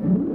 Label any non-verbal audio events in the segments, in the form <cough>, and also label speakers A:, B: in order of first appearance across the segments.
A: You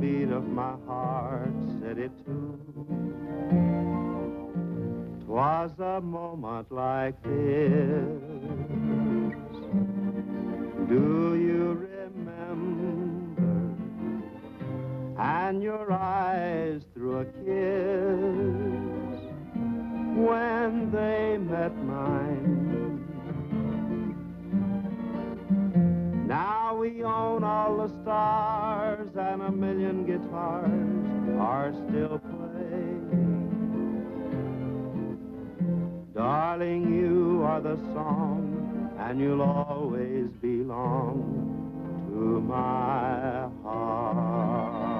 A: beat of my heart said it too. Twas a moment like this. Do you remember? And your eyes through a kiss when they met mine. Now we own all the stars and a million guitars are still playing. Darling, you are the song and you'll always belong to my heart.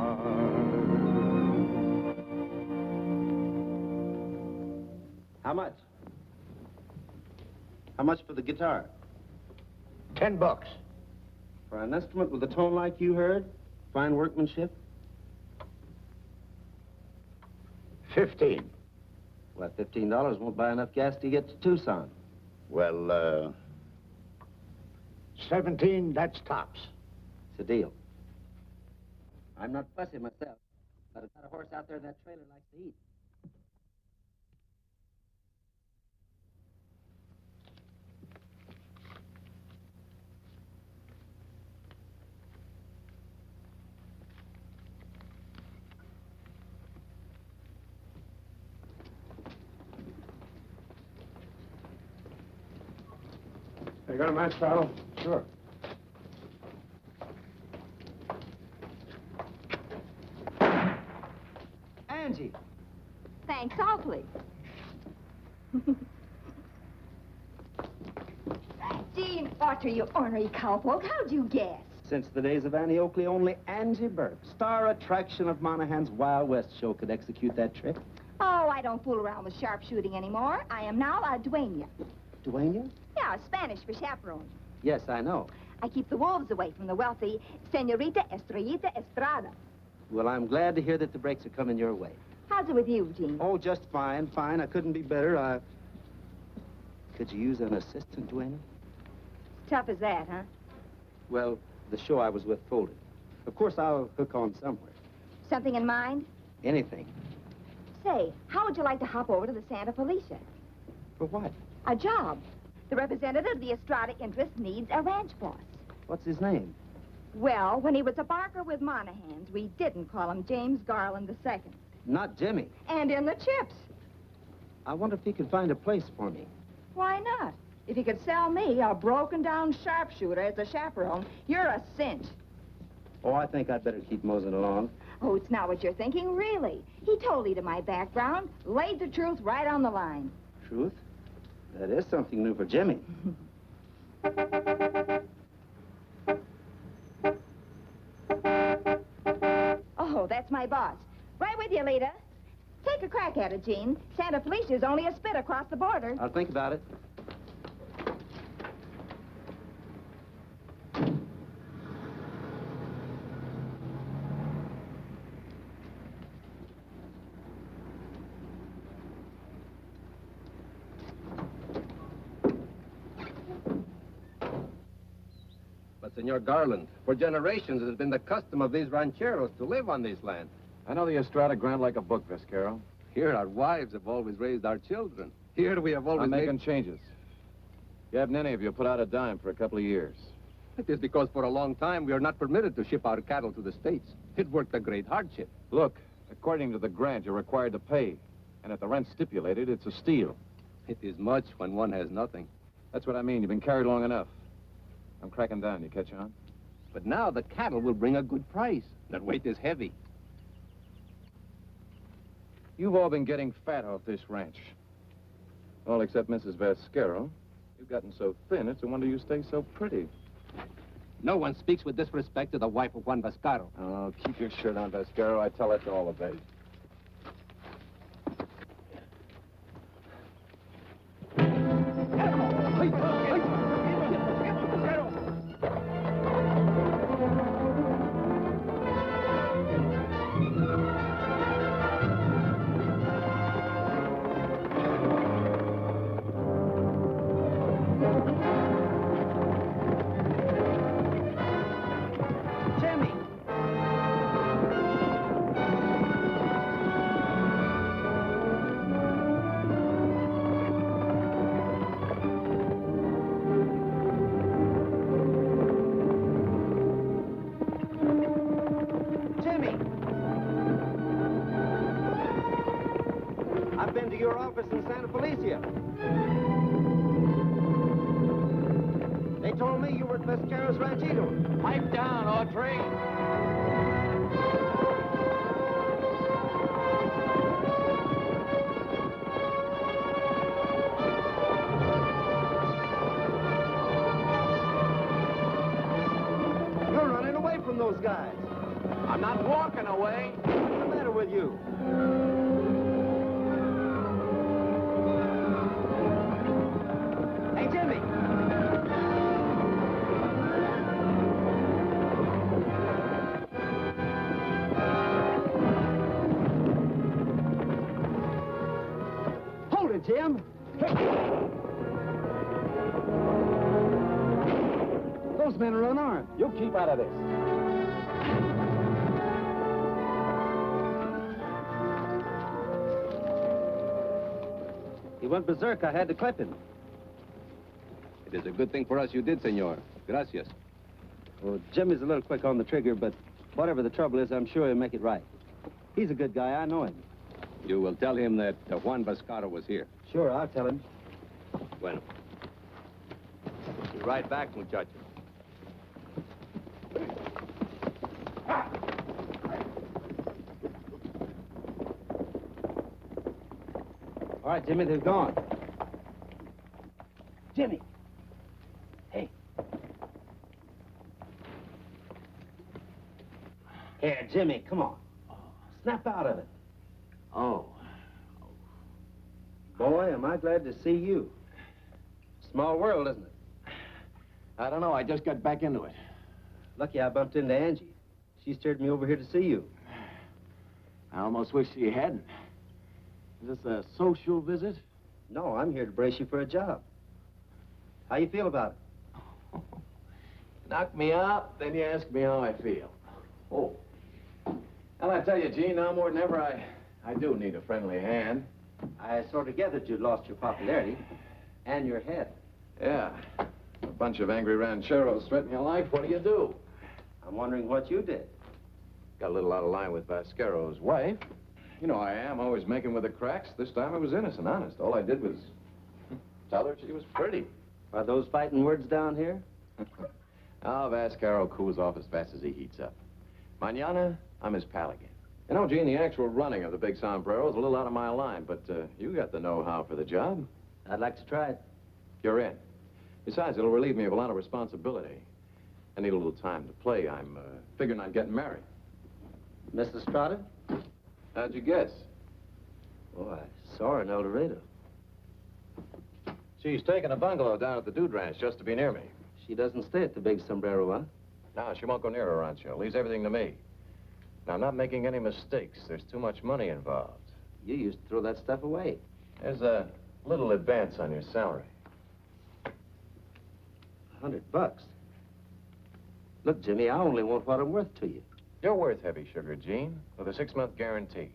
B: How much? How much for the guitar?
C: Ten bucks.
B: For an instrument with a tone like you heard? Fine workmanship?
C: Fifteen.
B: Well, fifteen dollars won't buy enough gas to get to Tucson.
C: Well, uh... Seventeen, that's tops.
B: It's a deal. I'm not fussy myself, but I've got a horse out there in that trailer likes to eat.
C: You got a match, pal? Sure.
B: Angie!
D: Thanks awfully. <laughs> Gene Autry, you ornery cowpoke, how'd you guess?
B: Since the days of Annie Oakley, only Angie Burke, star attraction of Monahan's Wild West show, could execute that trick.
D: Oh, I don't fool around with sharpshooting anymore. I am now a dueña.
B: Dueña?
D: Yeah, Spanish for chaperone.
B: Yes, I know.
D: I keep the wolves away from the wealthy Senorita Estrellita Estrada.
B: Well, I'm glad to hear that the breaks are coming your way.
D: How's it with you, Gene?
B: Oh, just fine, fine. I couldn't be better. I... Could you use an assistant, Dueña?
D: Tough as that, huh?
B: Well, the show I was with folded. Of course, I'll hook on somewhere.
D: Something in mind?
B: Anything.
D: Say, how would you like to hop over to the Santa Felicia?
B: For what?
D: A job. The representative of the Estrada interest needs a ranch boss.
B: What's his name?
D: Well, when he was a barker with Monahans, we didn't call him James Garland II.
B: Not Jimmy.
D: And in the chips.
B: I wonder if he could find a place for me.
D: Why not? If he could sell me, a broken-down sharpshooter, as a chaperone, you're a cinch.
B: Oh, I think I'd better keep moseying along.
D: Oh, it's not what you're thinking, really. He told me to my background, laid the truth right on the line.
B: Truth? That is something new for Jimmy. <laughs>
D: Oh, that's my boss. Right with you, Lita. Take a crack at it, Gene. Santa Felicia's only a spit across the border.
B: I'll think about it.
E: Senor Garland, for generations it has been the custom of these rancheros to live on these lands.
F: I know the Estrada grant like a book, Vasquero.
E: Here, our wives have always raised our children. Here, we have always
F: I'm
E: made-
F: making changes. You haven't any of you put out a dime for a couple of years.
E: It is because for a long time we are not permitted to ship our cattle to the States. It worked a great hardship.
F: Look, according to the grant, you're required to pay. And if the rent stipulated, it's a steal.
E: It is much when one has nothing.
F: That's what I mean. You've been carried long enough. I'm cracking down. You catch on?
E: But now the cattle will bring a good price. That weight is heavy.
F: You've all been getting fat off this ranch. All except Mrs. Vasquero. You've gotten so thin, it's a wonder you stay so pretty.
E: No one speaks with disrespect to the wife of Juan Vascaro.
F: Oh, keep your shirt on, Vasquero. I tell that to all of babes.
B: Hold it, Jim! Those men are unarmed.
F: You keep out of this.
B: He went berserk. I had to clip him.
E: It is a good thing for us you did, senor. Gracias.
B: Well, Jimmy's a little quick on the trigger, but whatever the trouble is, I'm sure he'll make it right. He's a good guy. I know him.
E: You will tell him that uh, Juan Vascaro was here.
B: Sure, I'll tell him.
E: Bueno. Be right back, muchachos.
B: All right, Jimmy, they've gone. Jimmy! Hey. Here, Jimmy, come on. Snap out of it.
F: Oh.
B: Boy, am I glad to see you. Small world, isn't it?
F: I don't know. I just got back into it.
B: Lucky I bumped into Angie. She steered me over here to see you.
F: I almost wish she hadn't. Is this a social visit?
B: No, I'm here to brace you for a job. How you feel about it? <laughs>
F: Knock me out, then you ask me how I feel. Oh. Well, I tell you, Gene, now more than ever, I, I do need a friendly hand.
B: I sort of gathered you'd lost your popularity and your head.
F: Yeah. A bunch of angry rancheros threaten your life. What do you do?
B: I'm wondering what you did.
F: Got a little out of line with Vasquero's wife. You know I am, always making with the cracks. This time I was innocent, honest. All I did was tell her she was pretty.
B: Are those fighting words down here? <laughs>
F: Ah, Vasquero cools off as fast as he heats up. Manana, I'm his pal again. You know, Gene, the actual running of the big sombrero is a little out of my line, but uh, you got the know-how for the job.
B: I'd like to try it.
F: You're in. Besides, it'll relieve me of a lot of responsibility. I need a little time to play. I'm uh, figuring on getting married.
B: Miss Estrada?
F: How'd you guess?
B: Oh, I saw her in El Dorado.
F: She's taking a bungalow down at the Dude Ranch just to be near me.
B: She doesn't stay at the big sombrero, huh?
F: No, she won't go near her rancho. Leaves everything to me. Now, I'm not making any mistakes. There's too much money involved.
B: You used to throw that stuff away.
F: There's a little advance on your salary.
B: A hundred bucks. Look, Jimmy, I only want what I'm worth to you.
F: You're worth heavy sugar, Gene, with a six-month guarantee.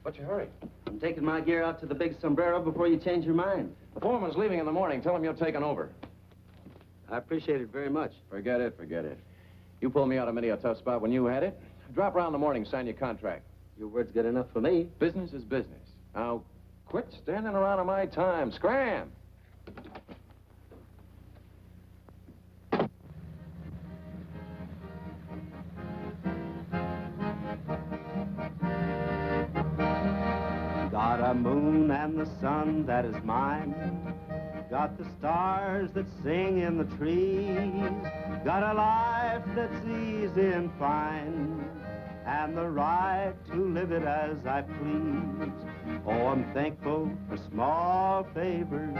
F: What's your hurry?
B: I'm taking my gear out to the big sombrero before you change your mind.
F: The foreman's leaving in the morning. Tell him you're taking over.
B: I appreciate it very much.
F: Forget it, forget it. You pulled me out of many a tough spot when you had it. Drop around in the morning, sign your contract.
B: Your word's good enough for me.
F: Business is business. Now, quit standing around on my time. Scram!
A: Got a moon and the sun that is mine. Got the stars that sing in the trees. Got a life that's easy and fine. And the right to live it as I please. Oh, I'm thankful for small favors.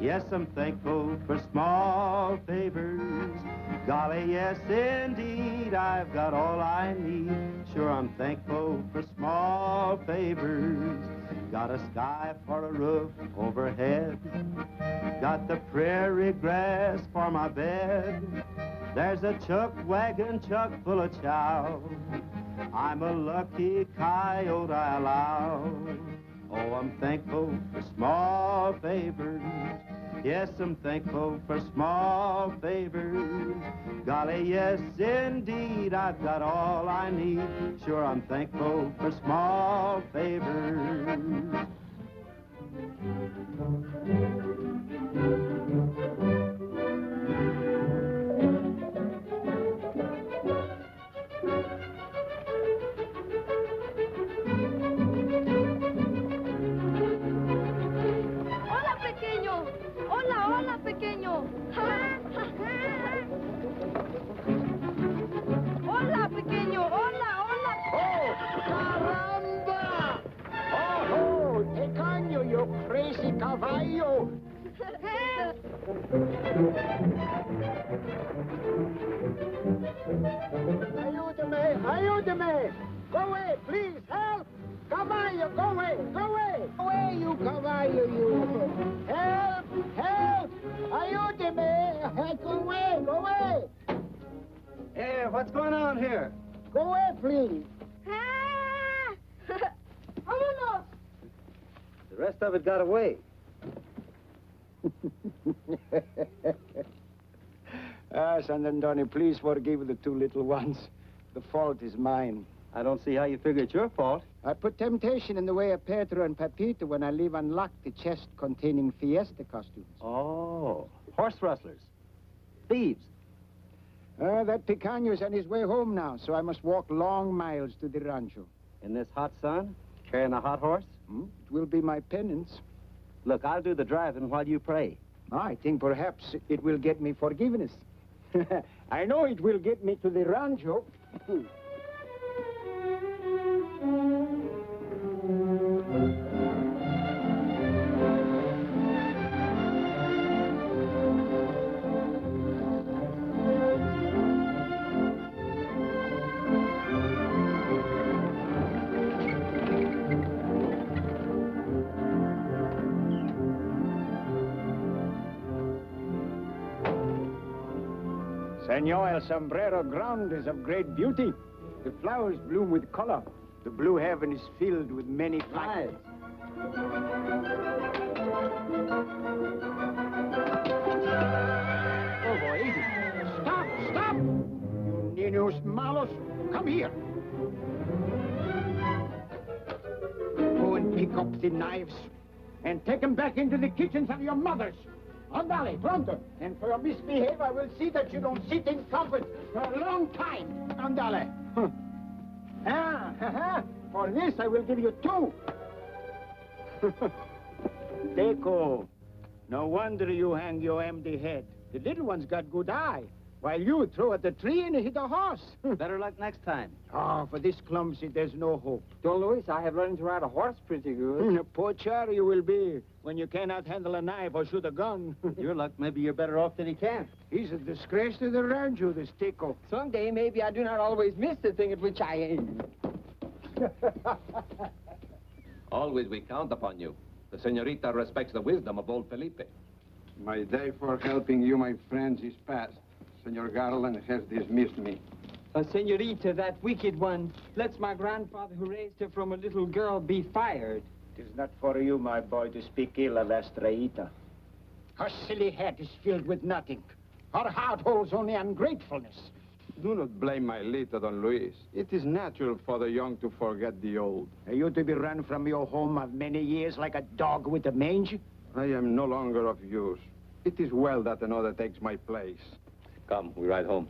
A: Yes, I'm thankful for small favors. Golly, yes, indeed, I've got all I need. Sure, I'm thankful for small favors. Got a sky for a roof overhead. Got the prairie grass for my bed. There's a chuck wagon chuck full of chow. I'm a lucky coyote, I allow. Oh, I'm thankful for small favors. Yes, I'm thankful for small favors. Golly, yes, indeed, I've got all I need. Sure, I'm thankful for small favors.
G: Hola, pequeño. Hola, pequeño. Hola, hola. ¡Oh,
C: ¡Caramba! ¡Oh, Pequeño, you crazy caballo! <laughs> Ayúdame, ayúdame! Go away, please, help! Caballo, go away, go away! Go away, you caballo, you! Help, help! Ayúdame! Go away, go away!
B: Hey, what's going on here?
C: Go away, please! Ah! <laughs>
G: Vámonos.
B: The rest of it got away. <laughs>
C: ah, San Antonio, please forgive the two little ones. The fault is mine.
B: I don't see how you figure it's your fault.
C: I put temptation in the way of Pedro and Pepito when I leave unlocked the chest containing fiesta costumes.
B: Oh, horse rustlers. Thieves.
C: Ah, that Pequeño's on his way home now, so I must walk long miles to the rancho.
B: In this hot sun, carrying a hot horse?
C: Hmm? It will be my penance.
B: Look, I'll do the driving while you pray.
C: I think perhaps it will get me forgiveness. <laughs> I know it will get me to the rancho. <laughs> el sombrero ground is of great beauty. The flowers bloom with color. The blue heaven is filled with many flies.
B: Oh, boy.
C: Stop! Stop! You niños malos, come here. Go and pick up the knives and take them back into the kitchens of your mothers. Andale, pronto. And for your misbehave, I will see that you don't sit in comfort for a long time. Andale. Huh. Ah, ha, <laughs> ha. for this I will give you two. <laughs> Tico, no wonder you hang your empty head. The little one's got good eye, while you threw at the tree and hit a horse. Hmm.
B: Better luck next time.
C: oh, for this clumsy, there's no hope.
H: Don Luis, I have learned to ride a horse pretty good.
C: A poor char you will be when you cannot handle a knife or shoot a gun. <laughs>
B: Your luck, maybe you're better off than he can.
C: He's a disgrace to the rancho, this Tico.
H: Someday, maybe I do not always miss the thing at which I aim. <laughs>
E: Always we count upon you. The senorita respects the wisdom of old Felipe.
I: My day for helping you, my friends, is past.
C: Senor Garland has dismissed me.
H: Uh, senorita, that wicked one, lets my grandfather who raised her from a little girl be fired.
C: It is not for you, my boy, to speak ill of Estrellita. Her silly head is filled with nothing. Her heart holds only ungratefulness.
I: Do not blame my little Don Luis. It is natural for the young to forget the old.
C: Are you to be run from your home of many years like a dog with a mange?
I: I am no longer of use. It is well that another takes my place.
E: Come, we ride home.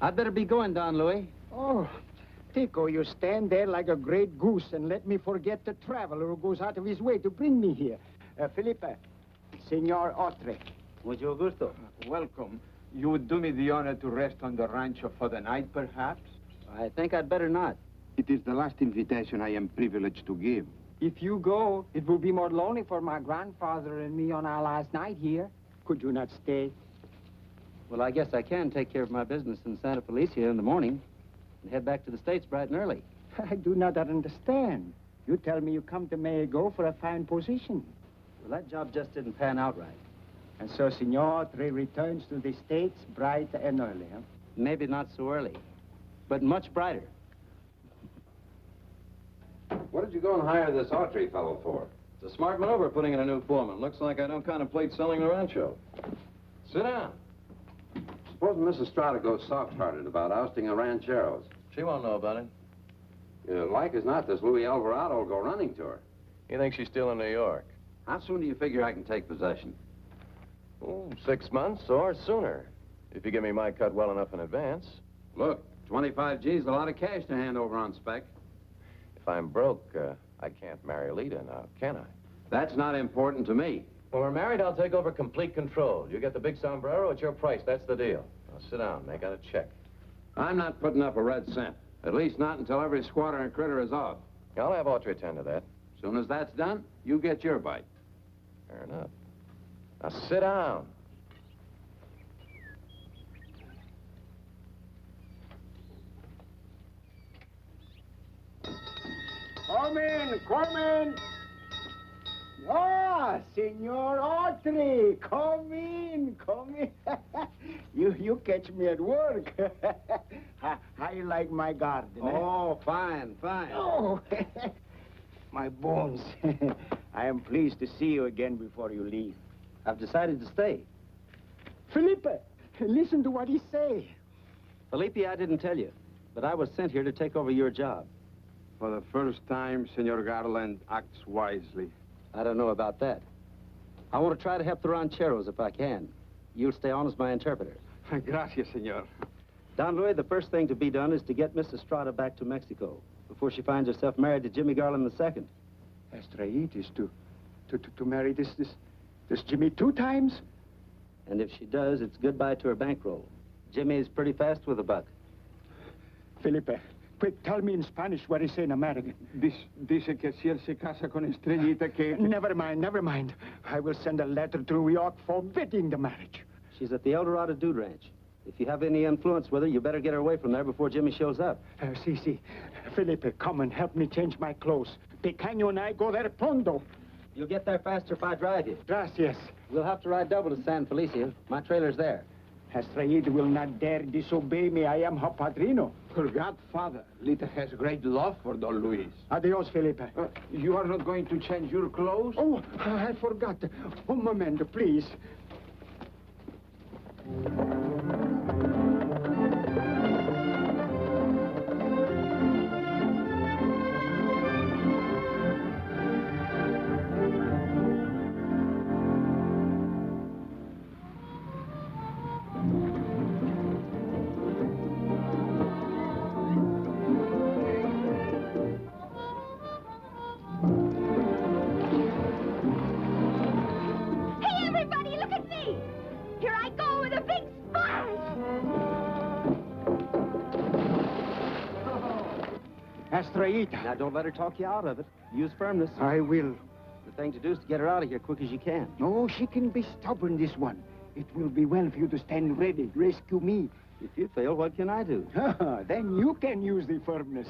B: I'd better be going, Don Luis.
C: Oh, Tico, you stand there like a great goose and let me forget the traveler who goes out of his way to bring me here. Uh, Felipe, Senor Autry.
B: Mucho gusto.
I: Welcome. You would do me the honor to rest on the rancho for the night, perhaps?
B: I think I'd better not.
I: It is the last invitation I am privileged to give.
H: If you go, it will be more lonely for my grandfather and me on our last night here.
C: Could you not stay?
B: Well, I guess I can take care of my business in Santa Felicia in the morning and head back to the States bright and early. <laughs>
C: I do not understand. You tell me you come to Mexico for a fine position.
B: Well, that job just didn't pan out right.
C: And so Senor Autry returns to the States bright and early, huh?
B: Maybe not so early, but much brighter.
F: What did you go and hire this Autry fellow for? It's a smart maneuver putting in a new foreman. Looks like I don't contemplate selling the rancho. Sit down.
J: Suppose Miss Estrada goes soft-hearted about ousting the rancheros.
F: She won't know about it.
J: Uh, like as not, this Luis Alvarado will go running to her.
F: You think she's still in New York?
J: How soon do you figure I can take possession?
F: Oh, six months or sooner. If you give me my cut well enough in advance.
J: Look, 25 G's a lot of cash to hand over on spec.
F: If I'm broke, uh, I can't marry Lita now, can I?
J: That's not important to me.
F: When we're married, I'll take over complete control. You get the big sombrero at your price. That's the deal. Now sit down, make out a check.
J: I'm not putting up a red cent. At least not until every squatter and critter is off.
F: I'll have Autry attend to that.
J: Soon as that's done, you get your bite.
F: Fair enough. Now sit down.
C: Come in, come in. Ah, Senor Autry, come in, come in. <laughs> you, you catch me at work. <laughs> how, how you like my garden? eh?
B: Oh, fine, fine.
C: Oh, <laughs> my bones. I am pleased to see you again before you leave.
B: I've decided to stay.
C: Felipe, listen to what he say.
B: Felipe, I didn't tell you, but I was sent here to take over your job.
I: For the first time, Senor Garland acts wisely.
B: I don't know about that. I want to try to help the rancheros if I can. You'll stay on as my interpreter. <laughs>
I: Gracias, senor.
B: Don Luis, the first thing to be done is to get Miss Estrada back to Mexico before she finds herself married to Jimmy Garland II.
C: Estraitis to, to, to, to marry this, this, this Jimmy two times?
B: And if she does, it's goodbye to her bankroll. Jimmy's pretty fast with a buck.
C: Felipe, quick, tell me in Spanish what he say in American.
I: This, dice que si él se casa con Estrellita que...
C: Never mind, never mind. I will send a letter to New York forbidding the marriage.
B: She's at the El Dorado Dude Ranch. If you have any influence with her, you better get her away from there before Jimmy shows up.
C: Uh, see, see. Felipe, come and help me change my clothes. Pequeño and I go there pronto.
B: You'll get there faster if I drive you.
C: Gracias.
B: We'll have to ride double to San Felicio. My trailer's there.
C: Estrellita will not dare disobey me. I am her padrino.
I: Her godfather, Lita has great love for Don Luis.
C: Adios, Felipe.
I: Uh, you are not going to change your clothes?
C: Oh, I forgot. Un momento, please.
B: Now, don't let her talk you out of it. Use firmness.
C: I will.
B: The thing to do is to get her out of here quick as you can.
C: No, she can be stubborn, this one. It will be well for you to stand ready. Rescue me.
B: If you fail, what can I do? <laughs>
C: then you can use the firmness.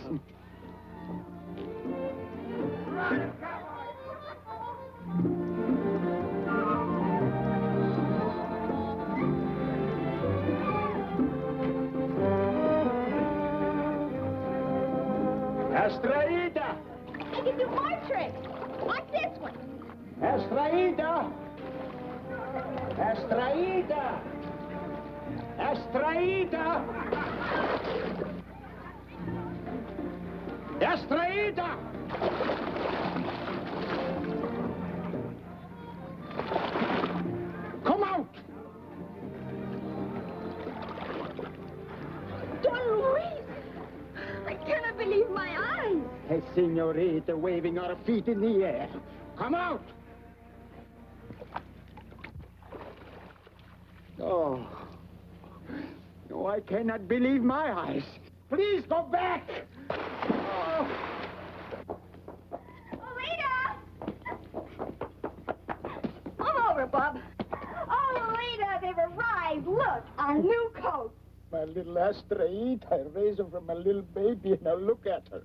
C: Estraída!
D: I can do more tricks. Like this one.
C: Estraída! Estraída! Estraída! Estraída!
D: Eyes.
C: Hey, senorita, waving her feet in the air. Come out! Oh. No, I cannot believe my eyes. Please go back! Oh.
D: Lita! Come over, Bob. Oh, Lita, they've arrived. Look, our new coat.
C: My little Astraid, I raised her from a little baby, and now look at her.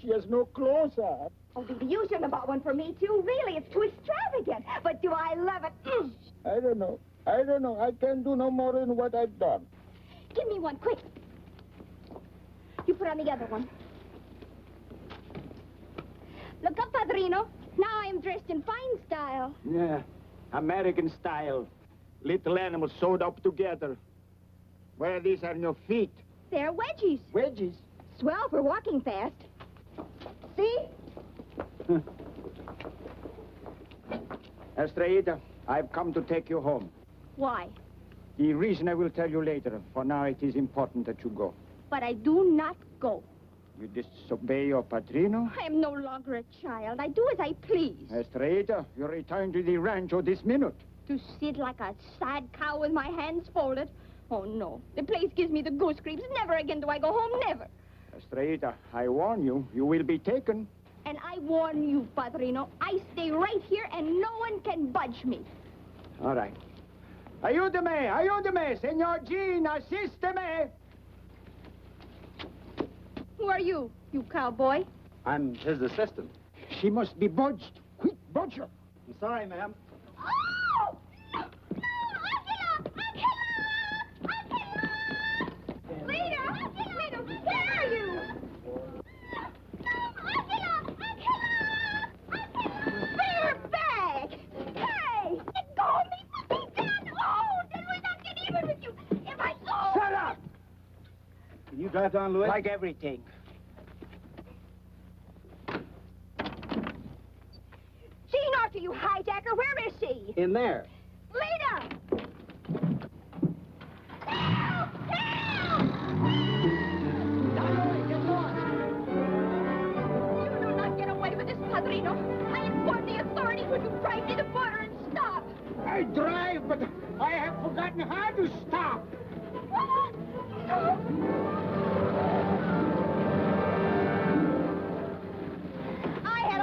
C: She has no clothes on.
D: Oh, Lita, you shouldn't have bought one for me, too. Really, it's too extravagant. But do I love it? Mm. <clears throat>
C: I don't know. I don't know. I can't do no more than what I've done.
D: Give me one, quick. You put on the other one. Look up, Padrino. Now I am dressed in fine style.
C: Yeah, American style. Little animals sewed up together. Where are these on no feet?
D: They're wedgies.
C: Wedges.
D: Swell for walking fast. See? <laughs>
C: Estrellita, I've come to take you home.
D: Why?
C: The reason I will tell you later. For now, it is important that you go.
D: But I do not go.
C: You disobey your padrino?
D: I am no longer a child. I do as I please.
C: Estrellita, you return to the rancho this minute.
D: To sit like a sad cow with my hands folded? Oh, no. The place gives me the goose creeps. Never again do I go home. Never.
C: Estrellita, uh, I warn you, you will be taken.
D: And I warn you, Padrino, I stay right here and no one can budge me.
C: All right. Ayúdame, ayúdame, Senor Gene, assísteme.
D: Who are you, you cowboy?
B: I'm his assistant.
C: She must be budged. Quick, budge her.
B: I'm sorry, ma'am.
D: Oh! No! No! Angela! Angela! Lita! Lita, where are you? No! Angela! Angela! Bring her back! Hey! Let go of me! Let me down! Oh! Then we'll not get even with you! If I go...
C: Shut up!
B: Can you drive down, Luis?
C: Like everything.
D: Gene Autry, you hijacker! Where is she?
B: In there.
D: Lita! Help! Help! You do not get away with this, Padrino. I inform the authorities when you drive me the border and stop.
C: I drive, but I have forgotten how to stop.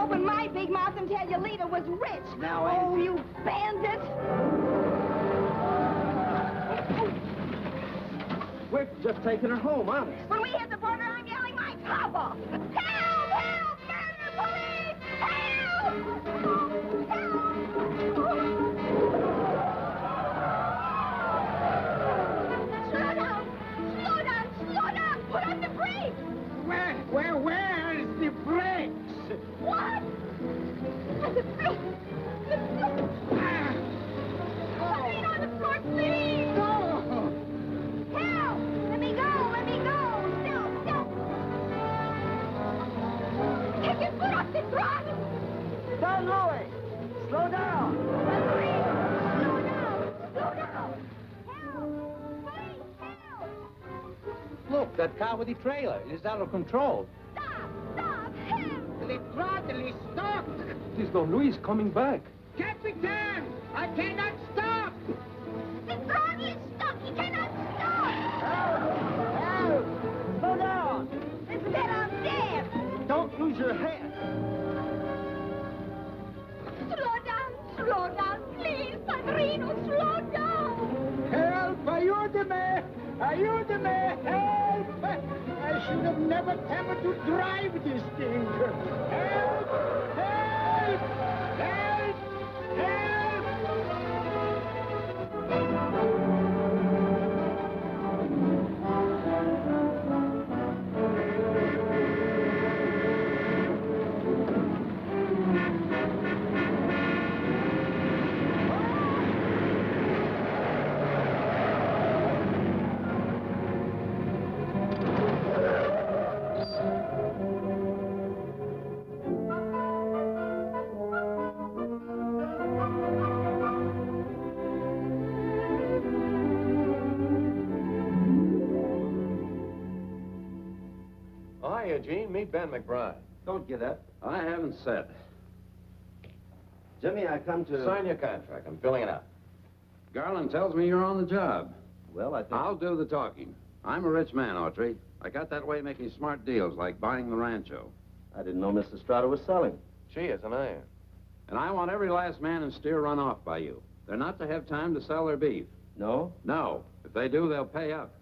D: Opened my big mouth and tell you Lita was rich.
B: Now,
D: oh,
B: Angie.
D: you bandit!
B: We're just taking her home, honest.
D: When we hit the border, I'm yelling my top off. Help! Help! Murder police! Help!
B: Don Luis! Slow down!
D: Slow down! Slow down! Help! Please, help!
K: Look, that car with the trailer. It is out of control.
D: Stop! Stop! Help!
C: The throttle is stuck.
K: It is Don Luis coming back.
C: Capitan, I cannot stop.
D: The throttle is stuck! He cannot stop!
B: Help! Slow down!
D: Instead, I'm dead!
B: Don't lose your head.
D: Slow down, slow down, please, Padrino, slow down.
C: Help, aiutami, aiutami, help. I should have never come to drive this thing. Help, help, help.
F: Hi, Eugene. Meet Ben McBride.
A: Don't get up.
J: I haven't said.
A: Jimmy, I come to...
F: Sign your contract. I'm filling it out.
J: Garland tells me you're on the job.
A: Well, I think...
J: I'll do the talking. I'm a rich man, Autry. I got that way making smart deals, like buying the rancho.
A: I didn't know Miss Estrada was selling.
F: She is, and I am.
J: And I want every last man and steer run off by you. They're not to have time to sell their beef.
A: No?
J: No. If they do, they'll pay up.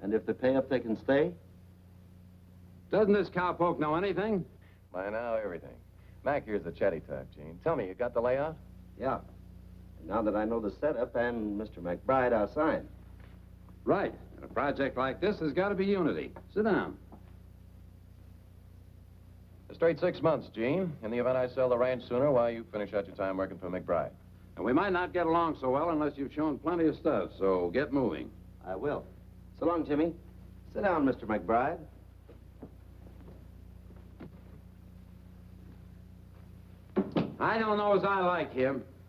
A: And if they pay up, they can stay?
J: Doesn't this cowpoke know anything?
F: By now, everything. Mac here's the chatty type, Gene. Tell me, you got the layout?
A: Yeah. And now that I know the setup and Mr. McBride, I'll sign.
J: Right. In a project like this, there's got to be unity. Sit down.
F: A straight six months, Gene. In the event I sell the ranch sooner, why, you finish out your time working for McBride.
J: And we might not get along so well unless you've shown plenty of stuff, so get moving.
A: I will. So long, Jimmy. Sit down, Mr. McBride.
J: I don't know as I like him. <laughs>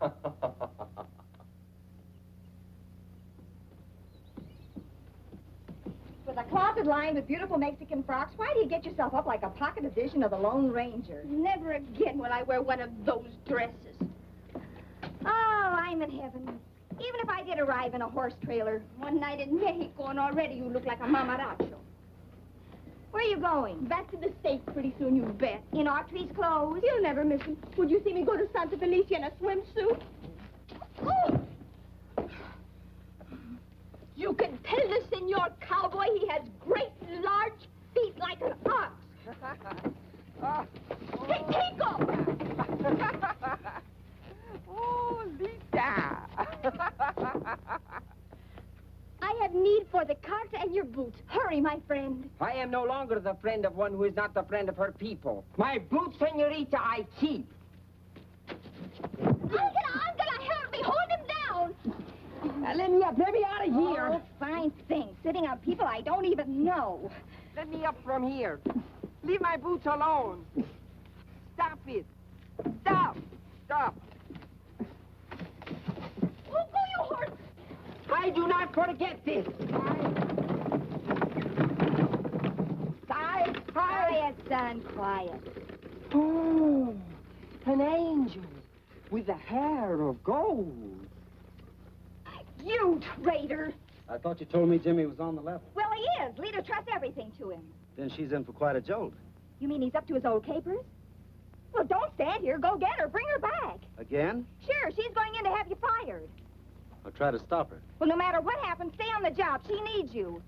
D: With a closet lined with beautiful Mexican frocks, why do you get yourself up like a pocket edition of the Lone Ranger?
G: Never again will I wear one of those dresses.
D: Oh, I'm in heaven. Even if I did arrive in a horse trailer.
G: One night in Mexico, and already you look like a mamaracho.
D: Where are you going?
G: Back to the States pretty soon, you bet.
D: In Autry's clothes?
G: You'll never miss him. Would you see me go to Santa Felicia in a swimsuit? Oh! You can tell the senor cowboy he has great, large feet like an ox. <laughs> Oh. Hey, Tico! <laughs>
H: oh, Lita. <laughs>
G: I have need for the cart and your boots. Hurry, my friend.
H: I am no longer the friend of one who is not the friend of her people. My boots, senorita, I keep.
G: Angela, Angela, help me. Hold him down.
H: Now, let me up. Let me out of here.
D: Oh, fine thing. Sitting on people I don't even know.
H: Let me up from here. Leave my boots alone. Stop it. Stop. Stop.
G: Oh, go, you horse.
H: I do not forget this. I, I,
D: Quiet, son, quiet.
H: Oh, an angel with the hair of gold.
D: You traitor.
A: I thought you told me Jimmy was on the level.
D: Well, he is. Lita trusts everything to him.
A: Then she's in for quite a jolt.
D: You mean he's up to his old capers? Well, don't stand here. Go get her. Bring her back.
A: Again?
D: Sure, she's going in to have you fired.
A: I'll try to stop her.
D: Well, no matter what happens, stay on the job. She needs you.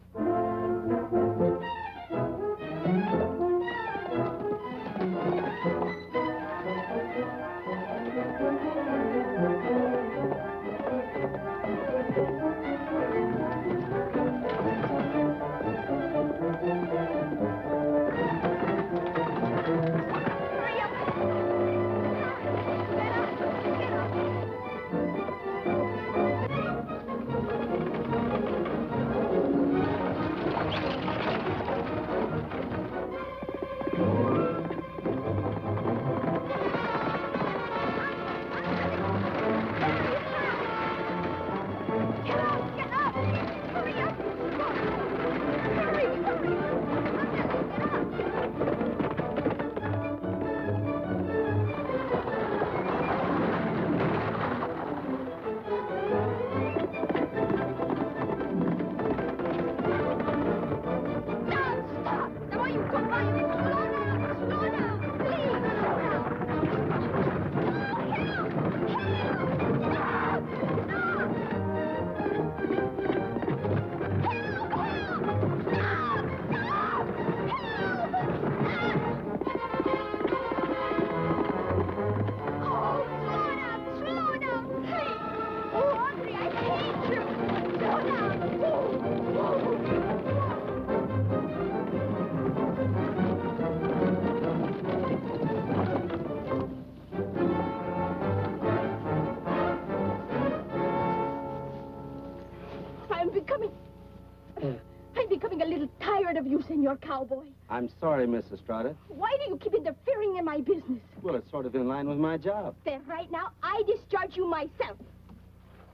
G: I'm
A: sorry, Miss Estrada.
G: Why do you keep interfering in my business?
A: Well, it's sort of in line with my job.
G: Then right now, I discharge you myself.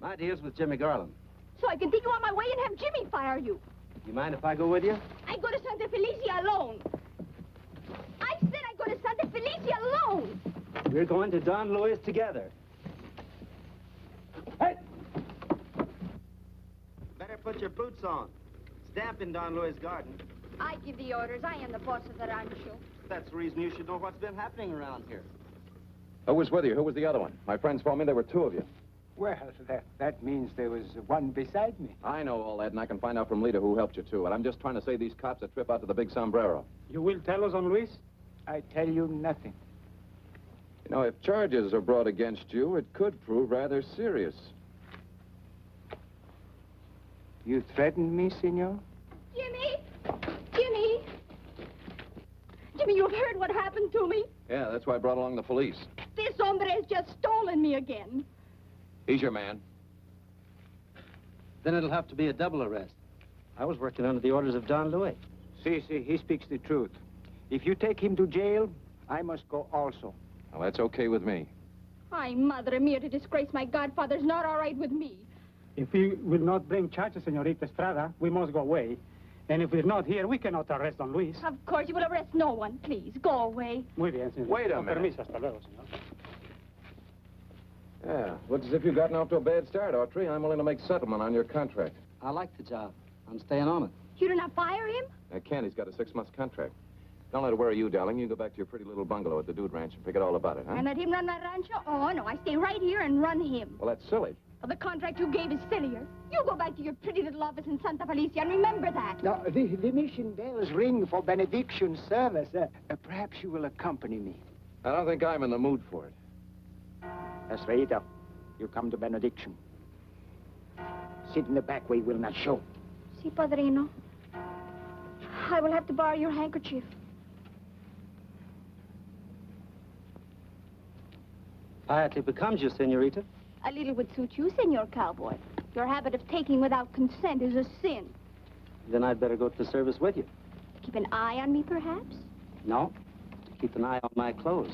A: My deal's with Jimmy Garland.
G: So I can take you on my way and have Jimmy fire you.
A: Do you mind if I go with you?
G: I go to Santa Felicia alone. I said I go to Santa Felicia alone.
A: We're going to Don Luis together. Hey! Better put your boots on. Stamp in Don Luis' garden.
G: I give the orders. I am the boss of the rancho.
A: That's the reason you should know what's been happening around here.
F: Who was with you? Who was the other one? My friends told me there were two of you.
C: Well, that, that means there was one beside me.
F: I know all that, and I can find out from Lita who helped you, too. But I'm just trying to save these cops a trip out to the big sombrero.
C: You will tell us Don Luis? I tell you nothing.
F: You know, if charges are brought against you, it could prove rather serious.
C: You threatened me, senor?
G: Jimmy! Jimmy! Jimmy, you've heard what happened to me?
F: Yeah, that's why I brought along the police.
G: This hombre has just stolen me again.
F: He's your man.
A: Then it'll have to be a double arrest. I was working under the orders of Don Luis.
C: See, see, he speaks the truth. If you take him to jail, I must go also.
F: Well, that's okay with me.
G: Ay, madre mia, to disgrace my godfather's not all right with me.
L: If we will not bring charges, Senorita Estrada, we must go away. And if we're not here, we cannot arrest Don Luis.
G: Of course, you will arrest no one. Please, go away.
L: Muy bien, señor.
F: Wait a
L: Con
F: minute.
L: Permiso, hasta luego, señor.
F: Yeah, looks as if you've gotten off to a bad start, Autry. I'm willing to make settlement on your contract.
A: I like the job. I'm staying on it.
G: You do not fire him?
F: Uh, I can't. He's got a six-month contract. Don't let it worry you, darling. You go back to your pretty little bungalow at the Dude Ranch and forget all about it, huh?
G: And let him run that rancho? Oh, no, I stay right here and run him.
F: Well, that's silly.
G: Well, the contract you gave is sillier. You go back to your pretty little office in Santa Felicia and remember that.
C: Now, the, the mission bells ring for benediction service. Uh, uh, perhaps you will accompany me.
F: I don't think I'm in the mood for it.
C: Estrada, you come to benediction. Sit in the back where you will not show.
G: Si, Padrino. I will have to borrow your handkerchief.
A: Piety becomes you, senorita.
G: A little would suit you, Senor Cowboy. Your habit of taking without consent is a sin.
A: Then I'd better go to the service with you.
G: Keep an eye on me, perhaps?
A: No? Keep an eye on my clothes.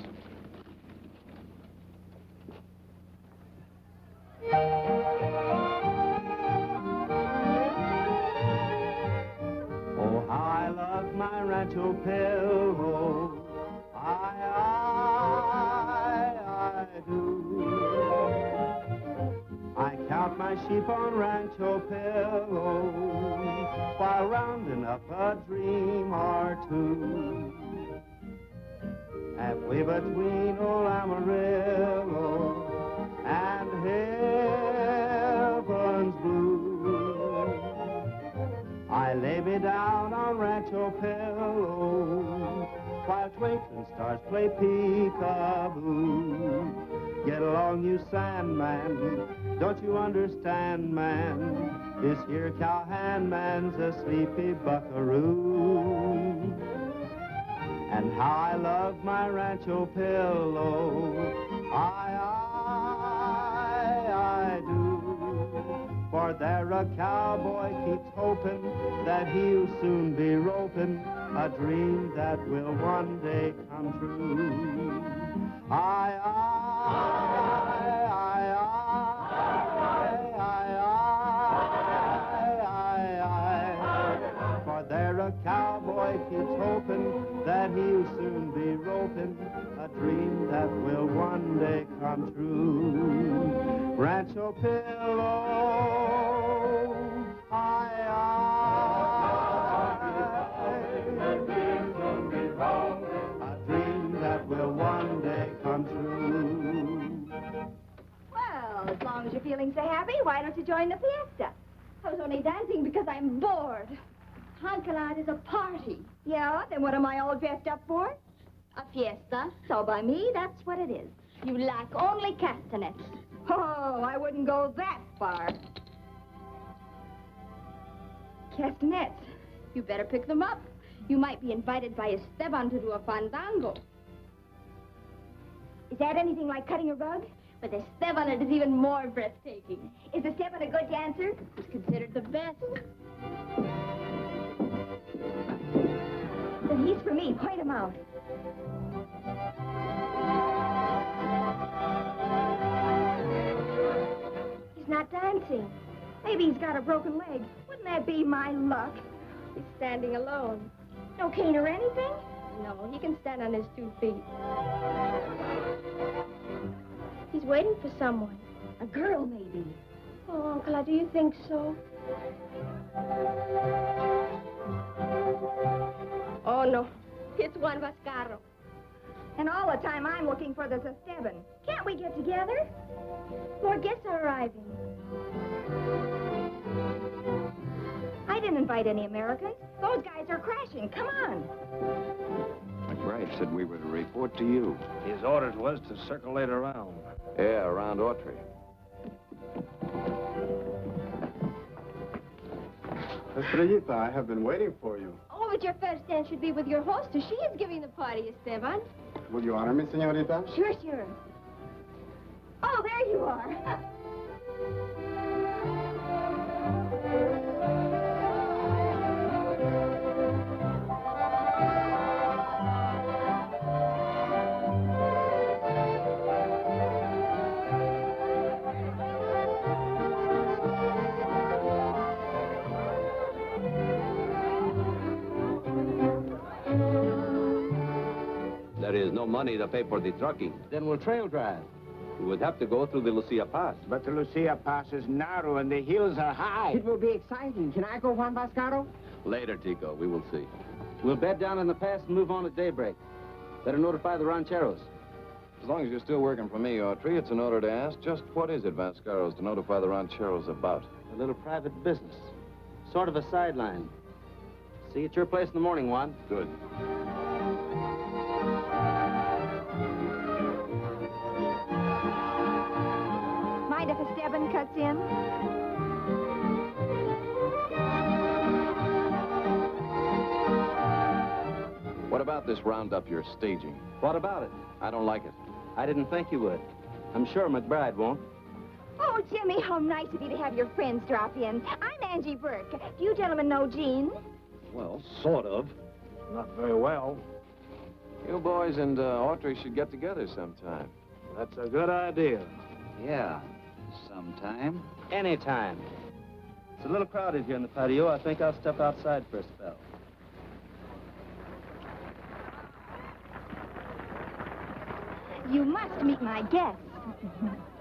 A: Oh, how I love my rancho pillow. I, I, I do. I count my sheep on rancho pillow while rounding up a dream or two. Halfway between old Amarillo and heaven's blue. I lay me down on Rancho Pillow while twinkling stars play peekaboo. Get along, you sandman, don't you understand, man? This here cowhand man's a sleepy buckaroo. And how I love my Rancho Pillow, I, I, I do. For there a cowboy keeps hoping that he'll soon be roping a dream that will one day come true. I, I, I, I, I, I, I, I, For there a cowboy keeps hoping that he'll soon be roping a dream that will one day come true. Rancho Pillow,
D: Well, as long as you're feeling so happy, why don't you join the fiesta? I was only dancing because I'm bored. Hankalad is a party. Yeah, then what am I all dressed up for? A fiesta. So by me, that's what it is. You lack only castanets. Oh, I wouldn't go that far.
G: Castanets. You better pick them up. You might be invited by Esteban to do a fandango.
D: Is that anything like cutting a rug?
G: With Esteban, it is even more breathtaking.
D: Is Esteban a good dancer?
G: He's considered the best.
D: Then he's for me. Point him out. He's not dancing. Maybe he's got a broken leg. Wouldn't that be my luck? He's standing alone. No cane or anything? No, he can stand on his two feet. He's waiting for someone. A girl, maybe. Oh, Uncle, do you think so? Oh, no. It's Juan Vascaro. And all the time I'm looking for the Esteban. Can't we get together? More guests are arriving. I didn't invite any Americans. Those guys are crashing. Come on.
J: McBride said we were to report to you.
M: His orders was to circulate around.
F: Yeah, around Autry.
I: Estrellita, I have been waiting for you.
D: Oh, but your first dance should be with your hostess. She is giving the party, Esteban.
I: Will you honor me, senorita?
D: Sure, sure. Oh, there you are. <laughs>
E: money to pay for the trucking.
B: Then we'll trail drive.
E: We would have to go through the Lucia Pass.
C: But the Lucia Pass is narrow and the hills are high.
H: It will be exciting. Can I go, Juan Vascaro?
F: Later, Tico. We will see.
B: We'll bed down in the pass and move on at daybreak. Better notify the rancheros.
F: As long as you're still working for me, Autry, it's an order to ask just what is it Vascaro's to notify the rancheros about?
B: A little private business. Sort of a sideline. See you at your place in the morning, Juan.
F: Good.
D: Mind if Esteban cuts in?
F: What about this roundup you're staging?
B: What about it?
F: I don't like it.
B: I didn't think you would. I'm sure McBride won't.
D: Oh, Jimmy, how nice of you to have your friends drop in. I'm Angie Burke. Do you gentlemen know Gene?
M: Well, sort of. Not very well.
F: You boys and uh, Autry should get together sometime.
M: That's a good idea.
B: Yeah, sometime. Anytime. It's a little crowded here in the patio. I think I'll step outside for a spell.
D: You must meet my guest. <laughs>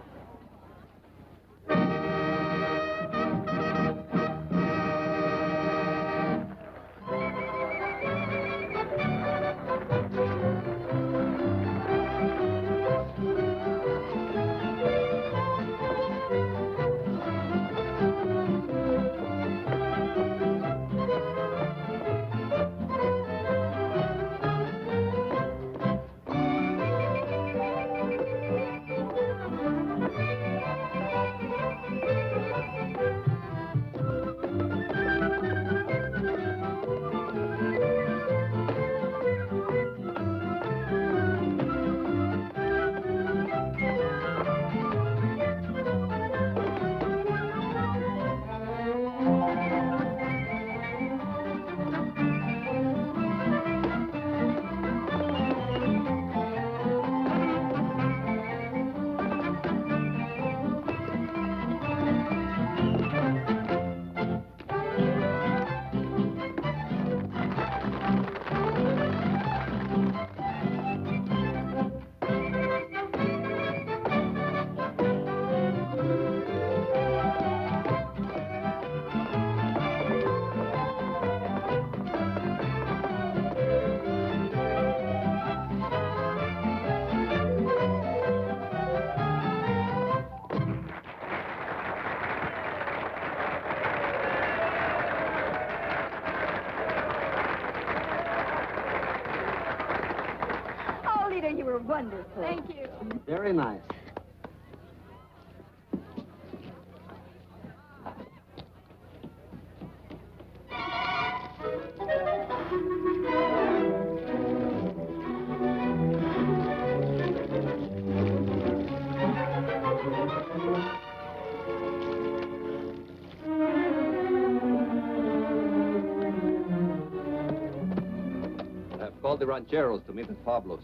E: rancheros to meet at Pablo's.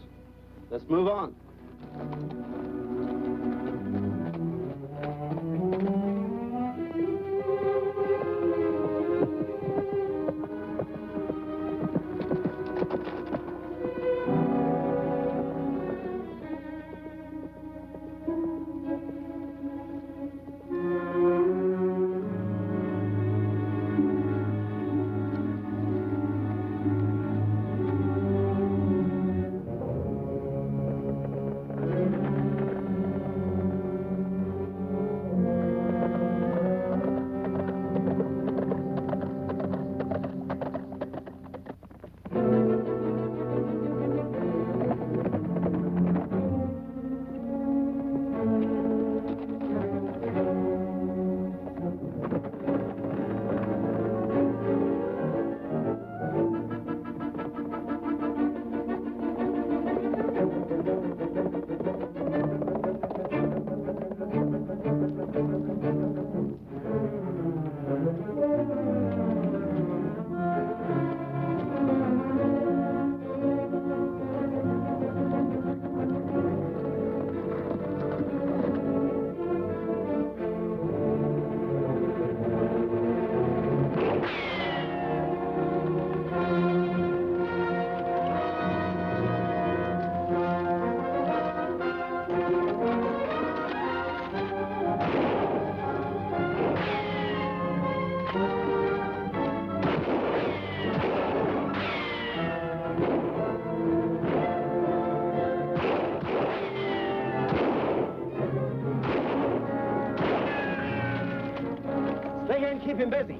B: Let's move on.
C: Him busy.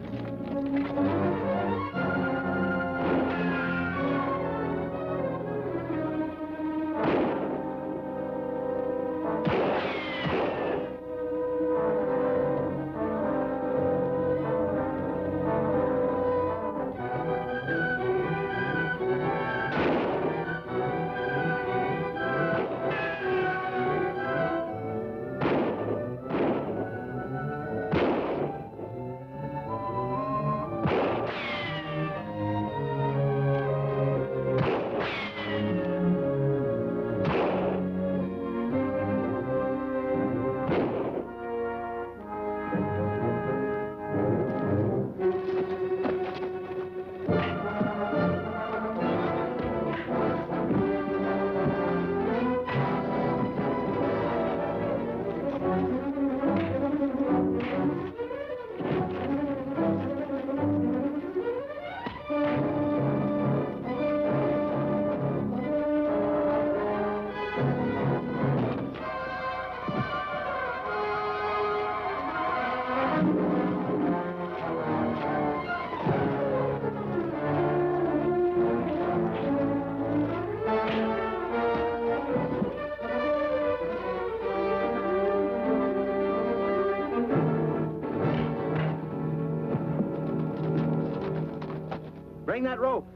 C: That rope.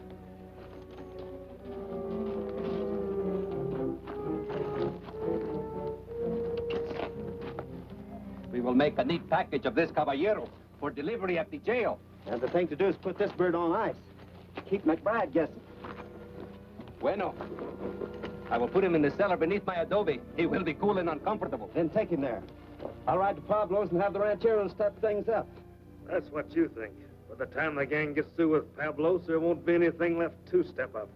E: We will make a neat package of this caballero for delivery at the jail.
B: And the thing to do is put this bird on ice. Keep McBride guessing.
E: Bueno. I will put him in the cellar beneath my adobe. He will be cool and uncomfortable.
B: Then take him there. I'll ride to Pablo's and have the rancheros step things up.
M: That's what you think. By the time the gang gets through with Pablos, there won't be anything left to step up.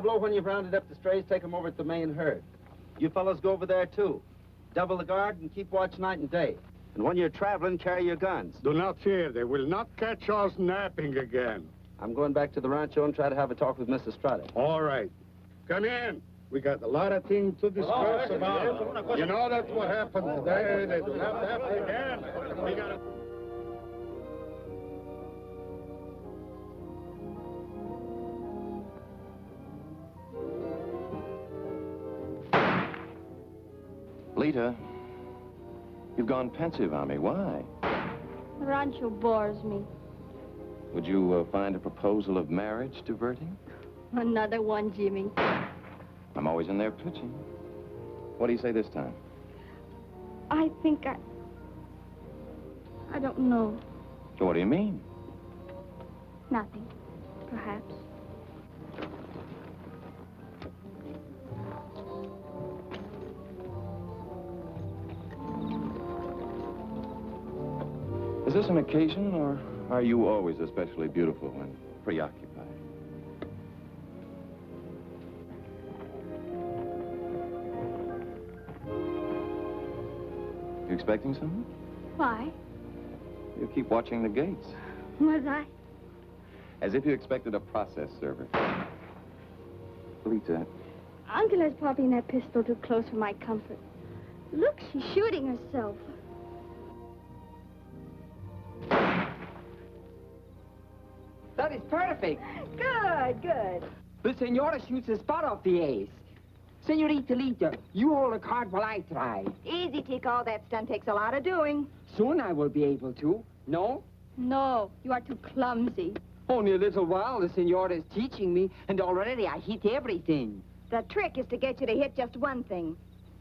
B: Pablo, when you've rounded up the strays, take them over to the main herd. You fellows go over there, too. Double the guard and keep watch night and day. And when you're traveling, carry your guns.
L: Do not fear. They will not catch us napping again.
B: I'm going back to the rancho and try to have a talk with Miss Estrada.
L: All right. Come in. We got a lot of things to discuss about. You know that's what happened today. They have to happen again.
F: Lita, you've gone pensive on me. Why?
G: The rancho bores me.
F: Would you uh, find a proposal of marriage diverting?
G: Another one, Jimmy.
F: I'm always in there pitching. What do you say this time?
G: I think I... I don't know.
F: So What do you mean?
G: Nothing. Perhaps.
F: An occasion, or are you always especially beautiful when preoccupied? You expecting something?
G: Why?
F: You keep watching the gates,
G: Was I?
F: as if you expected a process server. Lita,
G: Uncle is popping that pistol too close for my comfort. Look, she's shooting herself.
H: Perfect.
G: Good, good.
H: The senora shoots the spot off the ace. Senorita Lita, you hold the card while I try.
G: Easy, Tico. That stunt takes a lot of doing.
H: Soon I will be able to. No?
G: No, you are too clumsy.
H: Only a little while the senora is teaching me, and already I hit everything.
G: The trick is to get you to hit just one thing.